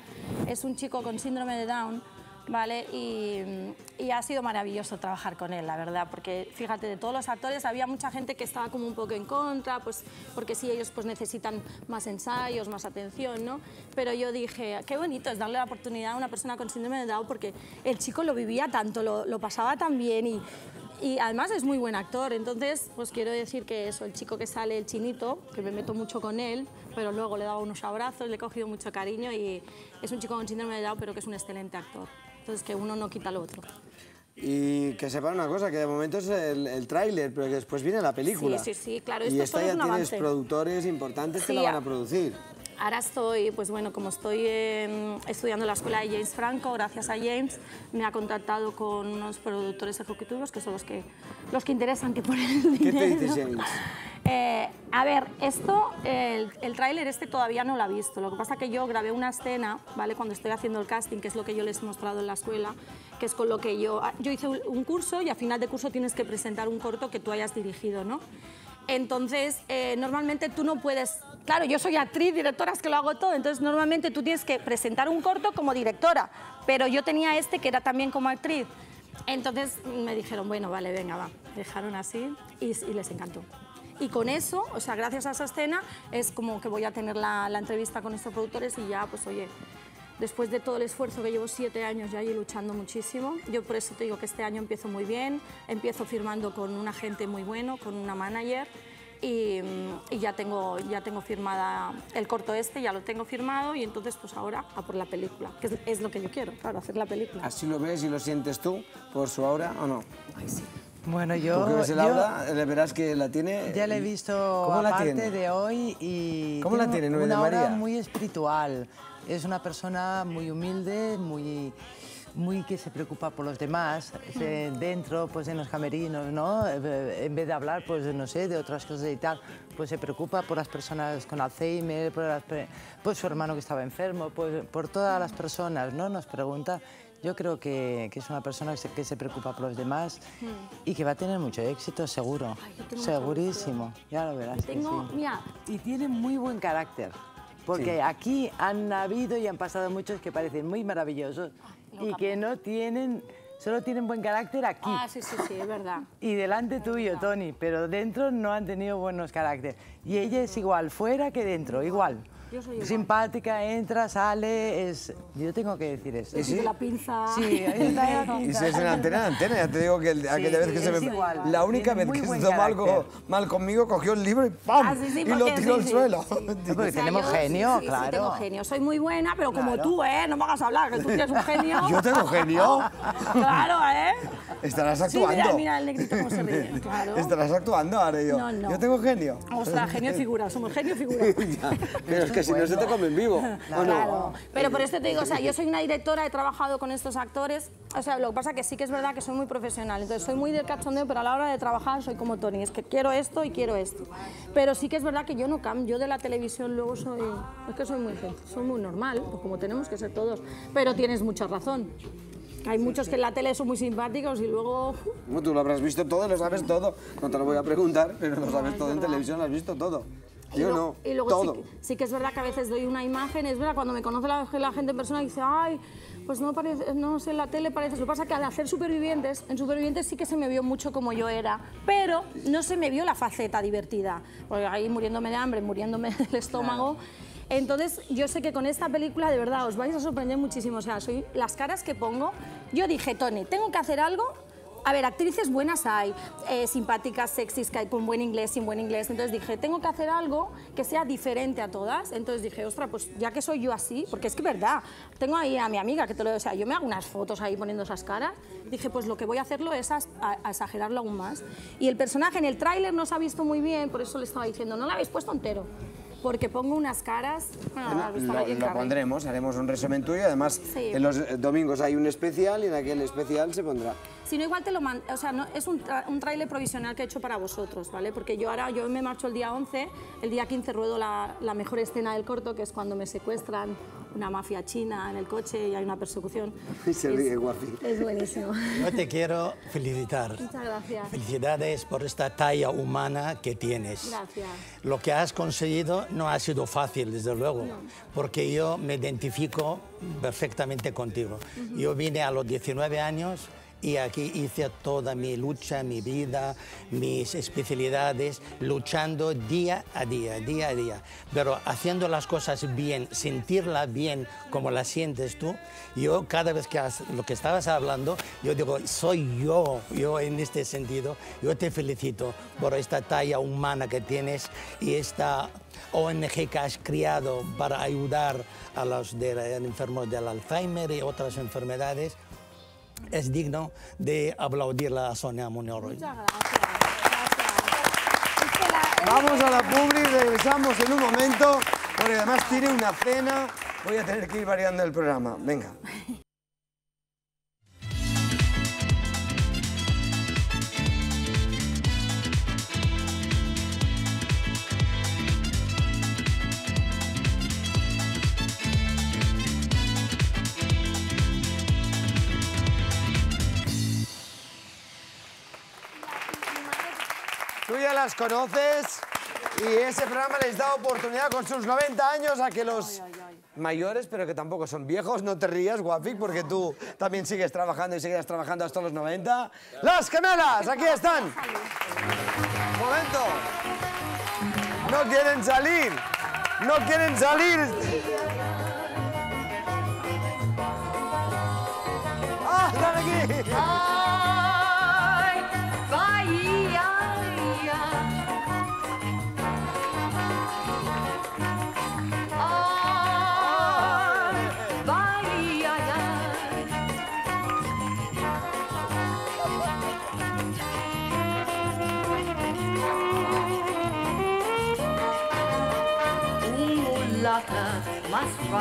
es un chico con síndrome de Down, ¿vale? Y, y ha sido maravilloso trabajar con él, la verdad, porque fíjate, de todos los actores había mucha gente que estaba como un poco en contra, pues porque sí, ellos pues necesitan más ensayos, más atención, ¿no? Pero yo dije, qué bonito es darle la oportunidad a una persona con síndrome de Down, porque el chico lo vivía tanto, lo, lo pasaba tan bien y y además es muy buen actor, entonces pues quiero decir que eso, el chico que sale, el chinito, que me meto mucho con él, pero luego le he dado unos abrazos, le he cogido mucho cariño y es un chico con síndrome de Down, pero que es un excelente actor. Entonces que uno no quita lo otro. Y que sepan una cosa, que de momento es el, el tráiler, pero que después viene la película. Sí, sí, sí, claro, y esto esta solo ya es un tienes avance. productores importantes que la van a producir. Ahora estoy, pues bueno, como estoy eh, estudiando en la escuela de James Franco, gracias a James, me ha contactado con unos productores ejecutivos que son los que, los que interesan que ponen el ¿Qué dinero. te dice James? Eh, a ver, esto, el, el tráiler este todavía no lo ha visto. Lo que pasa que yo grabé una escena, ¿vale? Cuando estoy haciendo el casting, que es lo que yo les he mostrado en la escuela, que es con lo que yo... Yo hice un- un curso y a final de curso tienes que presentar un corto que tú hayas dirigido, ¿no? Entonces, eh, normalmente tú no puedes... Claro, yo soy actriz, directora, es que lo hago todo, entonces normalmente tú tienes que presentar un corto como directora, pero yo tenía este que era también como actriz. Entonces me dijeron, bueno, vale, venga, va. Dejaron así y, y les encantó. Y con eso, o sea, gracias a esa escena, es como que voy a tener la, la entrevista con estos productores y ya, pues oye, después de todo el esfuerzo que llevo siete años ya ahí luchando muchísimo, yo por eso te digo que este año empiezo muy bien, empiezo firmando con un agente muy bueno, con una manager y, y ya, tengo, ya tengo firmada el corto este, ya lo tengo firmado y entonces pues ahora a por la película, que es, es lo que yo quiero, claro, hacer la película. ¿Así lo ves y lo sientes tú por su aura o no? Ay, sí. Bueno, yo... Porque ves el yo- aura, le verás que la tiene... Ya la he visto ¿Cómo la aparte tiene? de hoy y ¿Cómo la tiene, Nueve de una aura María? muy espiritual. Es una persona muy humilde, muy muy que se preocupa por los demás, dentro, pues en los camerinos, ¿no? En vez de hablar, pues no sé, de otras cosas y tal, pues se preocupa por las personas con Alzheimer, por, las por su hermano que estaba enfermo, pues, por todas las personas, ¿no? Nos pregunta. Yo creo que, que es una persona que se, que se preocupa por los demás y que va a tener mucho éxito, seguro. Segurísimo, ya lo verás. Tengo, sí. mira, Y tiene muy buen carácter. Porque Sí. aquí han habido y han pasado muchos que parecen muy maravillosos y que no tienen, solo tienen buen carácter aquí. ah, sí, sí, sí, es verdad. Y delante tuyo, Tony, pero dentro no han tenido buenos caracteres. Y ella es igual, fuera que dentro, igual. Yo soy igual. Simpática, entra, sale, es... Yo tengo que decir eso. Sí, de la pinza. Sí, ahí está la <laughs> Y si es en antena, en antena, ya te digo que el- aquella vez que se me... igual. La única vez que se tomó algo mal conmigo, cogió el libro y ¡pam! Ah, sí, sí, y lo tiró sí, al sí. suelo. <laughs> Porque O sea, tenemos yo- genio, sí, sí, claro. tengo genio. Soy muy buena, pero como Claro. tú, ¿eh? No me hagas hablar, que tú tienes un genio. ¿Yo tengo genio? <laughs> Claro, ¿eh? Estarás Sí, actuando. mira, mira el negrito cómo se ríe. Claro. Estarás actuando ahora yo. No, no. Yo tengo genio. Ostras, genio y figura, somos genio y figura. Pero que si no se te come en vivo. ¿o no? Claro, pero por esto te digo, o sea, yo soy una directora, he trabajado con estos actores, o sea, lo que pasa que sí que es verdad que soy muy profesional, entonces soy muy del cachondeo, pero a la hora de trabajar soy como Tony, es que quiero esto y quiero esto. Pero sí que es verdad que yo no cambio, yo de la televisión luego soy, es que soy muy gente, soy muy normal, pues como tenemos que ser todos, pero tienes mucha razón. Hay muchos que en la tele son muy simpáticos y luego... Bueno, tú lo habrás visto todo, lo sabes todo. No te lo voy a preguntar, pero lo sabes todo en televisión, lo has visto todo. Y Yo no, y luego todo. Sí, que- sí que es verdad que a veces doy una imagen, es verdad, cuando me conoce la, la gente en persona dice, ay, pues no parece, no sé, en la tele parece. Lo que pasa es que al hacer Supervivientes, en Supervivientes sí que se me vio mucho como yo era, pero no se me vio la faceta divertida. Porque ahí muriéndome de hambre, muriéndome <laughs> del estómago. Entonces, yo sé que con esta película, de verdad, os vais a sorprender muchísimo. O sea, soy, las caras que pongo, yo dije, Tony, tengo que hacer algo a ver, actrices buenas hay, eh, simpáticas, sexys, que hay con buen inglés, sin buen inglés. Entonces dije, tengo que hacer algo que sea diferente a todas. Entonces dije, ostras, pues ya que soy yo así, porque es que es verdad, tengo ahí a mi amiga que te lo... O sea, yo me hago unas fotos ahí poniendo esas caras. Dije, pues lo que voy a hacerlo es a, a exagerarlo aún más. Y el personaje en el tráiler no se ha visto muy bien, por eso le estaba diciendo, no lo habéis puesto entero. Porque pongo unas caras... Bueno, Bueno, lo, lo pondremos, haremos un resumen tuyo. Además, Sí. en los domingos hay un especial y en aquel especial se pondrá. Si no, igual te lo mando. O sea, no, es un, tra- un tráiler provisional que he hecho para vosotros, ¿vale? Porque yo ahora yo me marcho el día 11, el día 15 ruedo la, la mejor escena del corto, que es cuando me secuestran una mafia china en el coche y hay una persecución. <laughs> Y se Es- ríe, guapi. Es buenísimo. Yo te quiero felicitar. Muchas gracias. Felicidades por esta talla humana que tienes. Gracias. Lo que has conseguido no ha sido fácil, desde luego, No. porque yo me identifico perfectamente contigo. Yo vine a los 19 años y aquí hice toda mi lucha, mi vida, mis especialidades, luchando día a día, día a día. Pero haciendo las cosas bien, sentirla bien como la sientes tú, yo cada vez que lo que estabas hablando, yo digo, soy yo, yo en este sentido, yo te felicito por esta talla humana que tienes y esta ONG que has creado para ayudar a los enfermos del Alzheimer y otras enfermedades. Es digno de aplaudirle a Sonia Monoroy. Muchas gracias. Vamos a la publi, regresamos en un momento, porque además tiene una cena. Voy a tener que ir variando el programa. Venga. Las conoces y ese programa les da oportunidad con sus 90 años a que los mayores, pero que tampoco son viejos, no te rías, Guapic, porque tú también sigues trabajando y seguirás trabajando hasta los 90. ¡Las gemelas! ¡Aquí están! ¡Momento! ¡No quieren salir! ¡No quieren salir! ¡Ah, están aquí!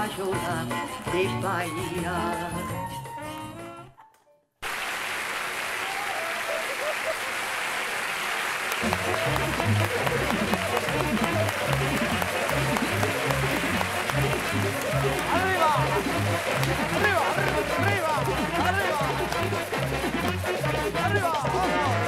場所がでっぱいやあるいはあるいはあるいはあるいはあるいは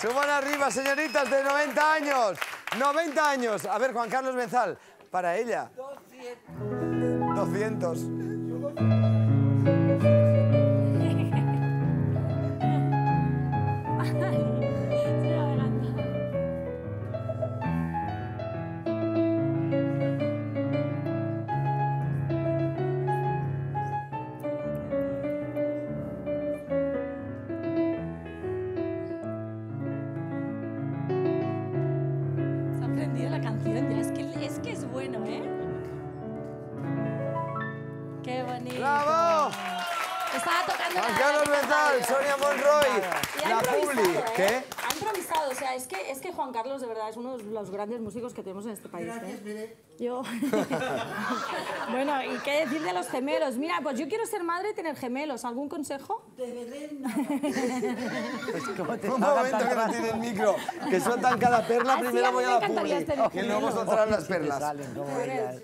Suban arriba, señoritas de 90 años. 90 años. A ver, Juan Carlos Benzal, para ella. 200. 200. Juan Carlos de verdad es uno de los grandes músicos que tenemos en este país. ¿eh? Yo. <laughs> bueno, ¿y qué decir de los gemelos? Mira, pues yo quiero ser madre y tener gemelos. ¿Algún consejo? Un momento que no tiene el micro, que sueltan cada perla, Ah, sí, primero a voy a la publi, este que luego soltarán las perlas. salen como ellas.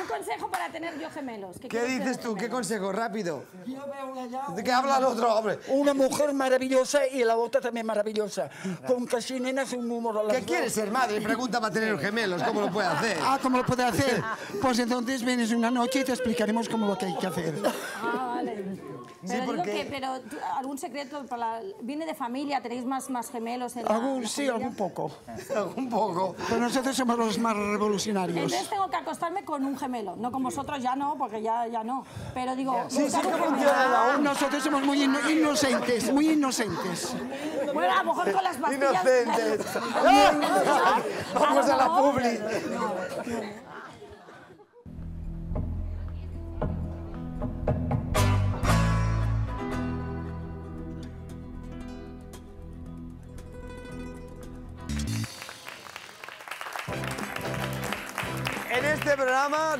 Un consejo para tener yo gemelos. ¿Qué quiero dices tú? ¿Qué gemelos. consejo? Rápido. Yo veo allá ¿De qué habla el otro hombre? Una mujer maravillosa y la otra también maravillosa. Con casi nenas un número a las ¿Qué dos. quiere ser madre? Pregunta para tener gemelos, ¿cómo lo puede hacer? Ah, ¿cómo lo puede hacer? Pues entonces vienes una noche y te explicaremos cómo lo que hay que hacer. Ah, vale. Sí, Pero digo porque- que, pero algún secreto para la- viene de familia, tenéis más, más gemelos en la, Algún, la sí, familia? algún poco. Un poco. Pero nosotros somos los más revolucionarios. Entonces tengo que acostarme con un gemelo. No con vosotros, ya no, porque ya, ya no. Pero digo, Sí, sí, un. Nosotros somos muy ino- inocentes, muy inocentes. Bueno, a lo mejor con las pastillas... Inocentes. <laughs> Vamos a la publi. Programa,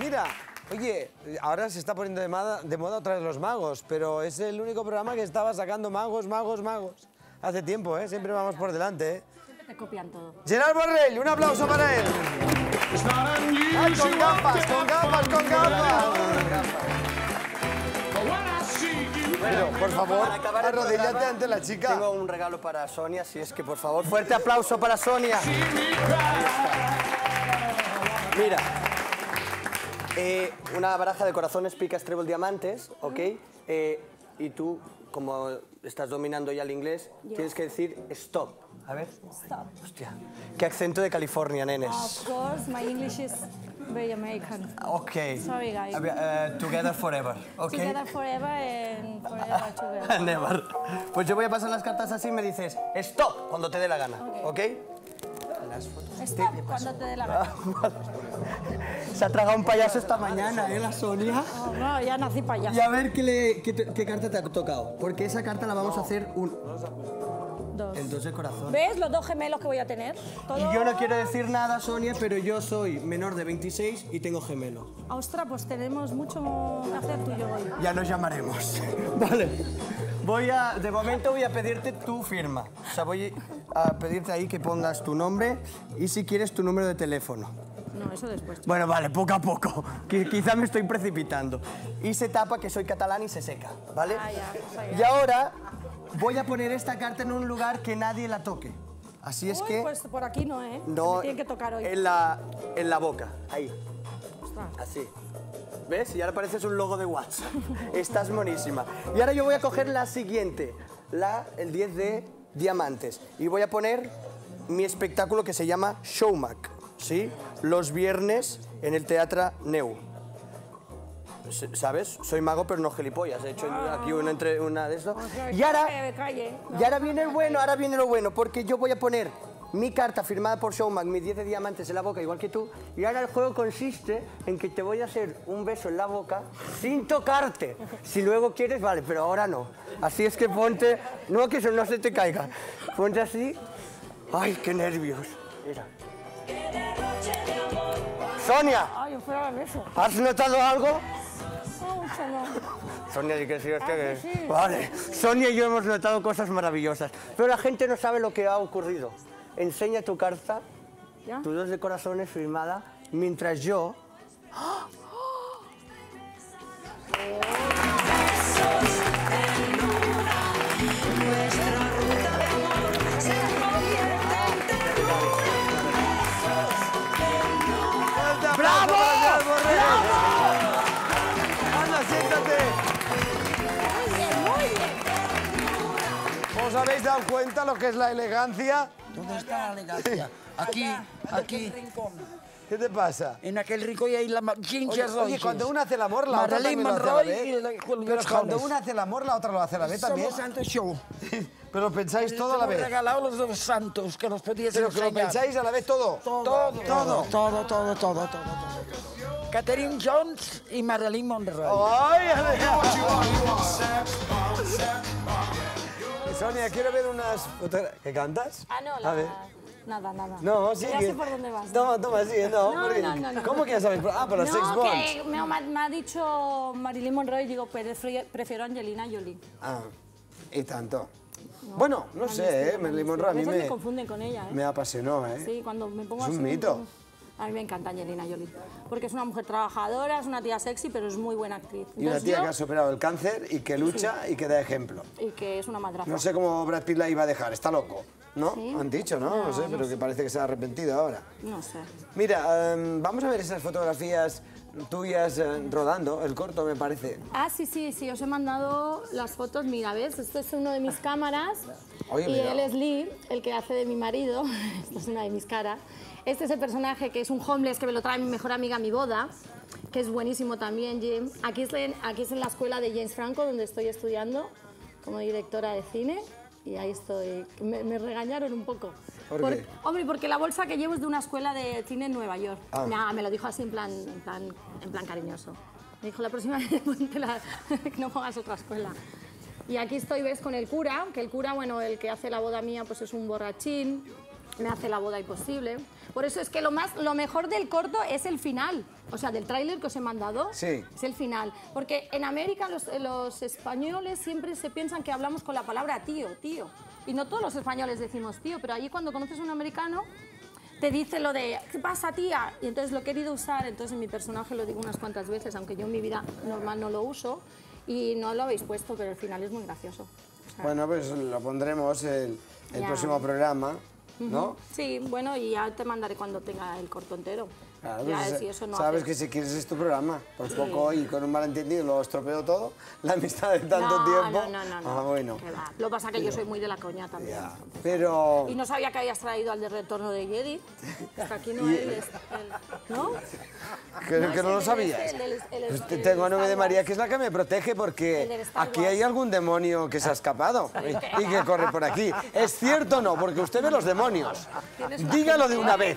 mira, oye, ahora se está poniendo de moda, de moda otra vez los magos, pero es el único programa que estaba sacando magos, magos, magos. Hace tiempo, ¿eh? Siempre vamos por delante, ¿eh? Siempre te copian todo. Gerard Borrell, un aplauso para él. Ay, con gafas, con gafas, con gafas. Pero, por favor, programa, ante la chica. Tengo un regalo para Sonia, si es que por favor, fuerte aplauso para Sonia. Mira, eh, una baraja de corazones, picas, trébol, diamantes, ¿ok? Eh, y tú, como estás dominando ya el inglés, Yes. tienes que decir stop. A ver. Stop. Hostia. ¿Qué acento de California, nenes? Of course, my English is very American. Ok. Sorry, guys. Eh, together forever, <laughs> ¿ok? Together forever and forever together. <laughs> Never. Pues yo voy a pasar las cartas así y me dices stop cuando te dé la gana, ¿ok? Stop cuando te dé la gana. <laughs> <laughs> Se ha tragado un payaso esta mañana, ¿eh, la Sonia? Oh, no, ya nací allá. Y a ver qué, le- qué qué carta te ha tocado. Porque esa carta la vamos a hacer un... Dos. El dos de corazón. ¿Ves los dos gemelos que voy a tener? Todo... Y yo no quiero decir nada, Sonia, pero yo soy menor de 26 y tengo gemelo. Ostras, pues tenemos mucho que hacer tú y yo hoy. Ya nos llamaremos. <laughs> vale. Voy a, de momento voy a pedirte tu firma. O sea, voy a pedirte ahí que pongas tu nombre y si quieres tu número de teléfono. No, eso después. Bueno, vale, poco a poco. Qui- Quizá me estoy precipitando. Y se tapa que soy catalán y se seca, ¿vale? Ah, ya, ya. Y ahora voy a poner esta carta en un lugar que nadie la toque. Así es que... pues por aquí no, ¿eh? No, Me tienen que tocar hoy. en la, en la boca, ahí, Ostras. así. ¿Ves? Y ahora pareces un logo de WhatsApp. Estás monísima. Y ahora yo voy a coger la siguiente, la, el 10 de diamantes. Y voy a poner mi espectáculo que se llama Showmac, ¿sí? Los viernes en el Teatro Neu. ¿Sabes? Soy mago, pero no gilipollas. He hecho aquí una, entre, una de esto. O sea, Y ahora... Y ahora viene el bueno, ahora viene lo bueno, porque yo voy a poner mi carta firmada por Showman, mis 10 de diamantes en la boca, igual que tú, y ahora el juego consiste en que te voy a hacer un beso en la boca sin tocarte. Si luego quieres, vale, pero ahora no. Así es que ponte, no que eso no se te caiga, ponte así. Ay, qué nervios. Mira. Sonia, Ay. ¿has notado algo? No, mucho no. Sonia, sí que sí, es Ah, que... sí. Vale, Sonia y yo hemos notado cosas maravillosas, pero la gente no sabe lo que ha ocurrido. Enseña tu carta, ¿Ya? tu dos de corazones firmada, mientras yo... ¡Bravo! <gasps> habéis dado cuenta lo que es la elegancia? ¿Dónde está la elegancia? Aquí, aquí. ¿Qué te pasa? En aquel rincón y ahí la Ginger Oye, oye, cuando una hace el amor, la otra Marilyn también lo hace a la vez. Pero cuando una hace el amor, la otra lo hace a la vez también. Somos santos show. <laughs> Pero pensáis todo a la vez. regalado los dos santos que nos podías Pero que lo pensáis a la vez todo. Todo, Todo. todo, todo, todo, todo, todo. Catherine Jones y Marilyn Monroe. ¡Ay, <laughs> Sonia, quiero ver unas fotografías. ¿Qué cantas? Ah, no, A la... ver. Nada, nada. No, Ya sigue. sé por dónde vas. Toma, toma, sigue, no. No, no, no, no. ¿Cómo que ya sabes? Ah, por los no, sex bonds. que me, ha dicho Marilyn Monroe y digo, prefiero Angelina Jolie. Ah, y tanto. Bueno, no sé, ¿eh? Marilyn. Monroe a mí me me, confunden con ella, ¿eh? me apasionó, ¿eh? Sí, cuando me pongo Es un así, mito. A mí me encanta Angelina Jolie. Porque es una mujer trabajadora, es una tía sexy, pero es muy buena actriz. Y una Entonces tía yo- que ha superado el cáncer y que lucha y que da ejemplo. Y que es una madraza. No sé cómo Brad Pitt la iba a dejar, está loco. ¿No? ¿Sí? Han dicho, ¿no? No, No, sé, no pero que parece que se ha arrepentido ahora. No sé. Mira, em, vamos a ver esas fotografías tuyas eh, rodando el corto, me parece. Ah, sí, sí, sí, os he mandado las fotos. Mira, ¿ves? Esto es uno de mis cámaras. Oye, y mira. él es Lee, el que hace de mi marido. <laughs> Esta es una de mis caras. Este es el personaje que es un homeless que me lo trae mi mejor amiga a mi boda, que es buenísimo también, Jim. Aquí es, en, aquí es en la escuela de James Franco, donde estoy estudiando como directora de cine. Y ahí estoy. Me, me regañaron un poco. ¿Por Por- qué? Hombre, porque la bolsa que llevo es de una escuela de cine en Nueva York. Ah. Nah, me lo dijo así en plan, en plan, en plan cariñoso. Me dijo, la próxima vez <laughs> póntela, que <laughs> no pongas otra escuela. Y aquí estoy, ves, con el cura, que el cura, bueno, el que hace la boda mía, pues es un borrachín, me hace la boda imposible. Por eso es que lo, más, lo mejor del corto es el final, o sea, del tráiler que os he mandado, Sí. es el final. Porque en América los, los españoles siempre se piensan que hablamos con la palabra tío, tío. Y no todos los españoles decimos tío, pero allí cuando conoces a un americano te dice lo de ¿qué pasa tía? Y entonces lo he querido usar, entonces en mi personaje lo digo unas cuantas veces, aunque yo en mi vida normal no lo uso y no lo habéis puesto, pero el final es muy gracioso. Bueno, pues lo pondremos el, el próximo programa, ¿no? Sí, bueno, y ya te mandaré cuando tenga el corto entero. Claro, ya, pues, si eso no sabes haces- que si quieres es tu programa. Por Sí. poco y con un malentendido lo estropeo todo. <laughs> La amistad de tanto no, tiempo. No, no, no. Ah, bueno. Lo que pasa es que yo soy muy de la coña también. Pero. Y no sabía que habías traído al de retorno de Jedi. Hasta aquí no <laughs> Y- es él. ¿No? Que, No, que no lo el- sabías. el- el- el- Pues te el- tengo a el Nube de María, que es la que me protege, El porque aquí hay algún demonio que se ha escapado <laughs> y, y que corre por aquí. ¿Es cierto o no? Porque usted ve los demonios. Dígalo de una vez.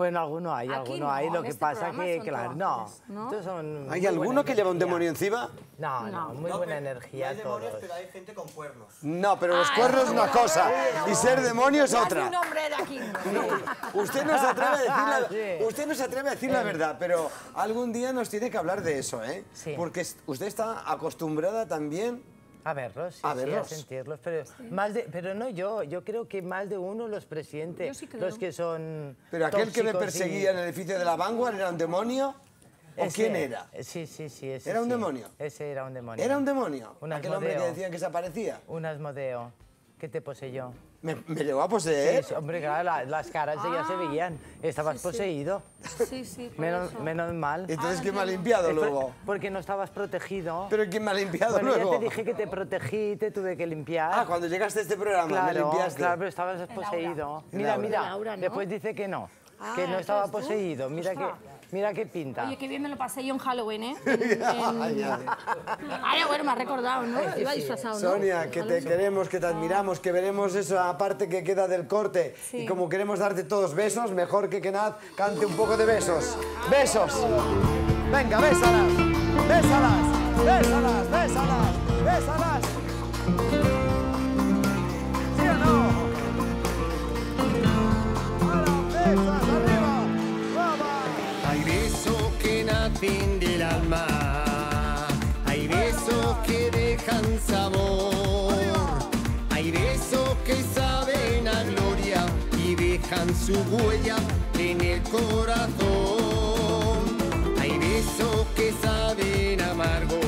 Bueno, alguno hay, Aquí alguno no, hay. Lo en que este pasa programa que, son claro, no. ¿no? Estos son ¿Hay muy alguno buena que lleva un energía. demonio encima? No, no, muy buena energía todos. hay gente con cuernos. No, pero los Ah, cuernos es una no. cosa y ser demonio es Haz otra. un hombre de aquí. Usted no se atreve a decir la, <laughs> usted no se atreve a decir la verdad, pero algún día nos tiene que hablar de eso, ¿eh? Sí. Porque es- usted está acostumbrada también A verlos, sí, A sí, verlos. sentirlos, pero, más de, pero no yo, yo creo que más de uno los presiente, sí los que son Pero aquel que me tóxicos y- perseguía en el edificio de la Vanguard era un demonio. ¿O Ese- quién era? Sí, sí, sí. ese ¿Era un sí. demonio? Ese era un demonio. ¿Era un demonio? Un aquel hombre que decían que se aparecía. Un asmodeo que te poseyó. ¿Me, me llegó a poseer? Sí, hombre, claro, la- las caras ya se veían. Estabas Ah. sí, sí. poseído. Sí, sí, Menos, menos mal. Entonces, Ah, ¿quién me ha limpiado Es por- luego? Porque no estabas protegido. ¿Pero quién me ha limpiado bueno, luego? ya te dije que te protegí, te tuve que limpiar. Ah, cuando llegaste a este programa me Claro, limpiaste. claro, pero estabas poseído. Mira, mira, después dice que no, Ah, que no ¿eso estaba poseído. Mira Ostras. mira qué pinta. Oye, qué bien me lo pasé yo en Halloween, ¿eh? <laughs> En- en- Ahora, bueno, me ha recordado, ¿no? Iba disfrazado, ¿no? Sonia, que te Alonso. queremos, que te admiramos, que veremos esa parte que queda del corte. Sí. Y como queremos darte todos besos, mejor que Kenaz cante un poco de besos. ¡Besos! Venga, bésalas, bésalas, bésalas, bésalas, bésalas. Su huella en el corazón. Hay besos que saben amargo,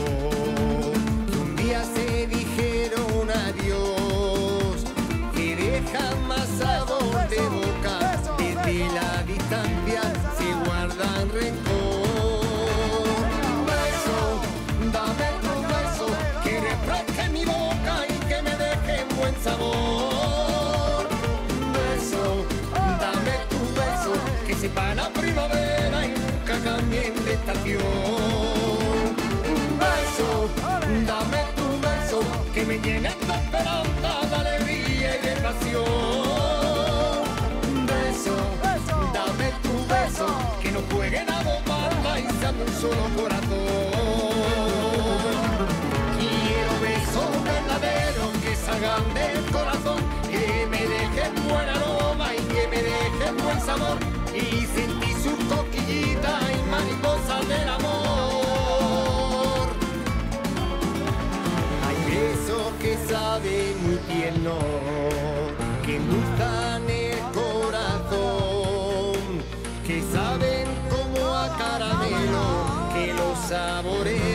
estación. Beso, dame tu beso, que me llenen de esperanza, de alegría y de pasión. Beso, dame tu beso, que no jueguen a bandas y sean un solo corazón. Quiero besos verdaderos que salgan del corazón, que me dejen buen aroma y que me dejen buen sabor. Y sentí del amor. Hay besos que saben muy tierno, que endulzan el corazón, que saben como a caramelo, que lo saborea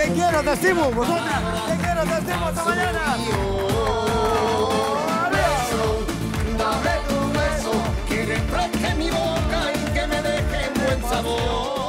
Te quiero, Testimu, vosotras. Te quiero, Testimu, hasta mañana. Dame tu beso, quiere que mi boca y que me deje buen sabor.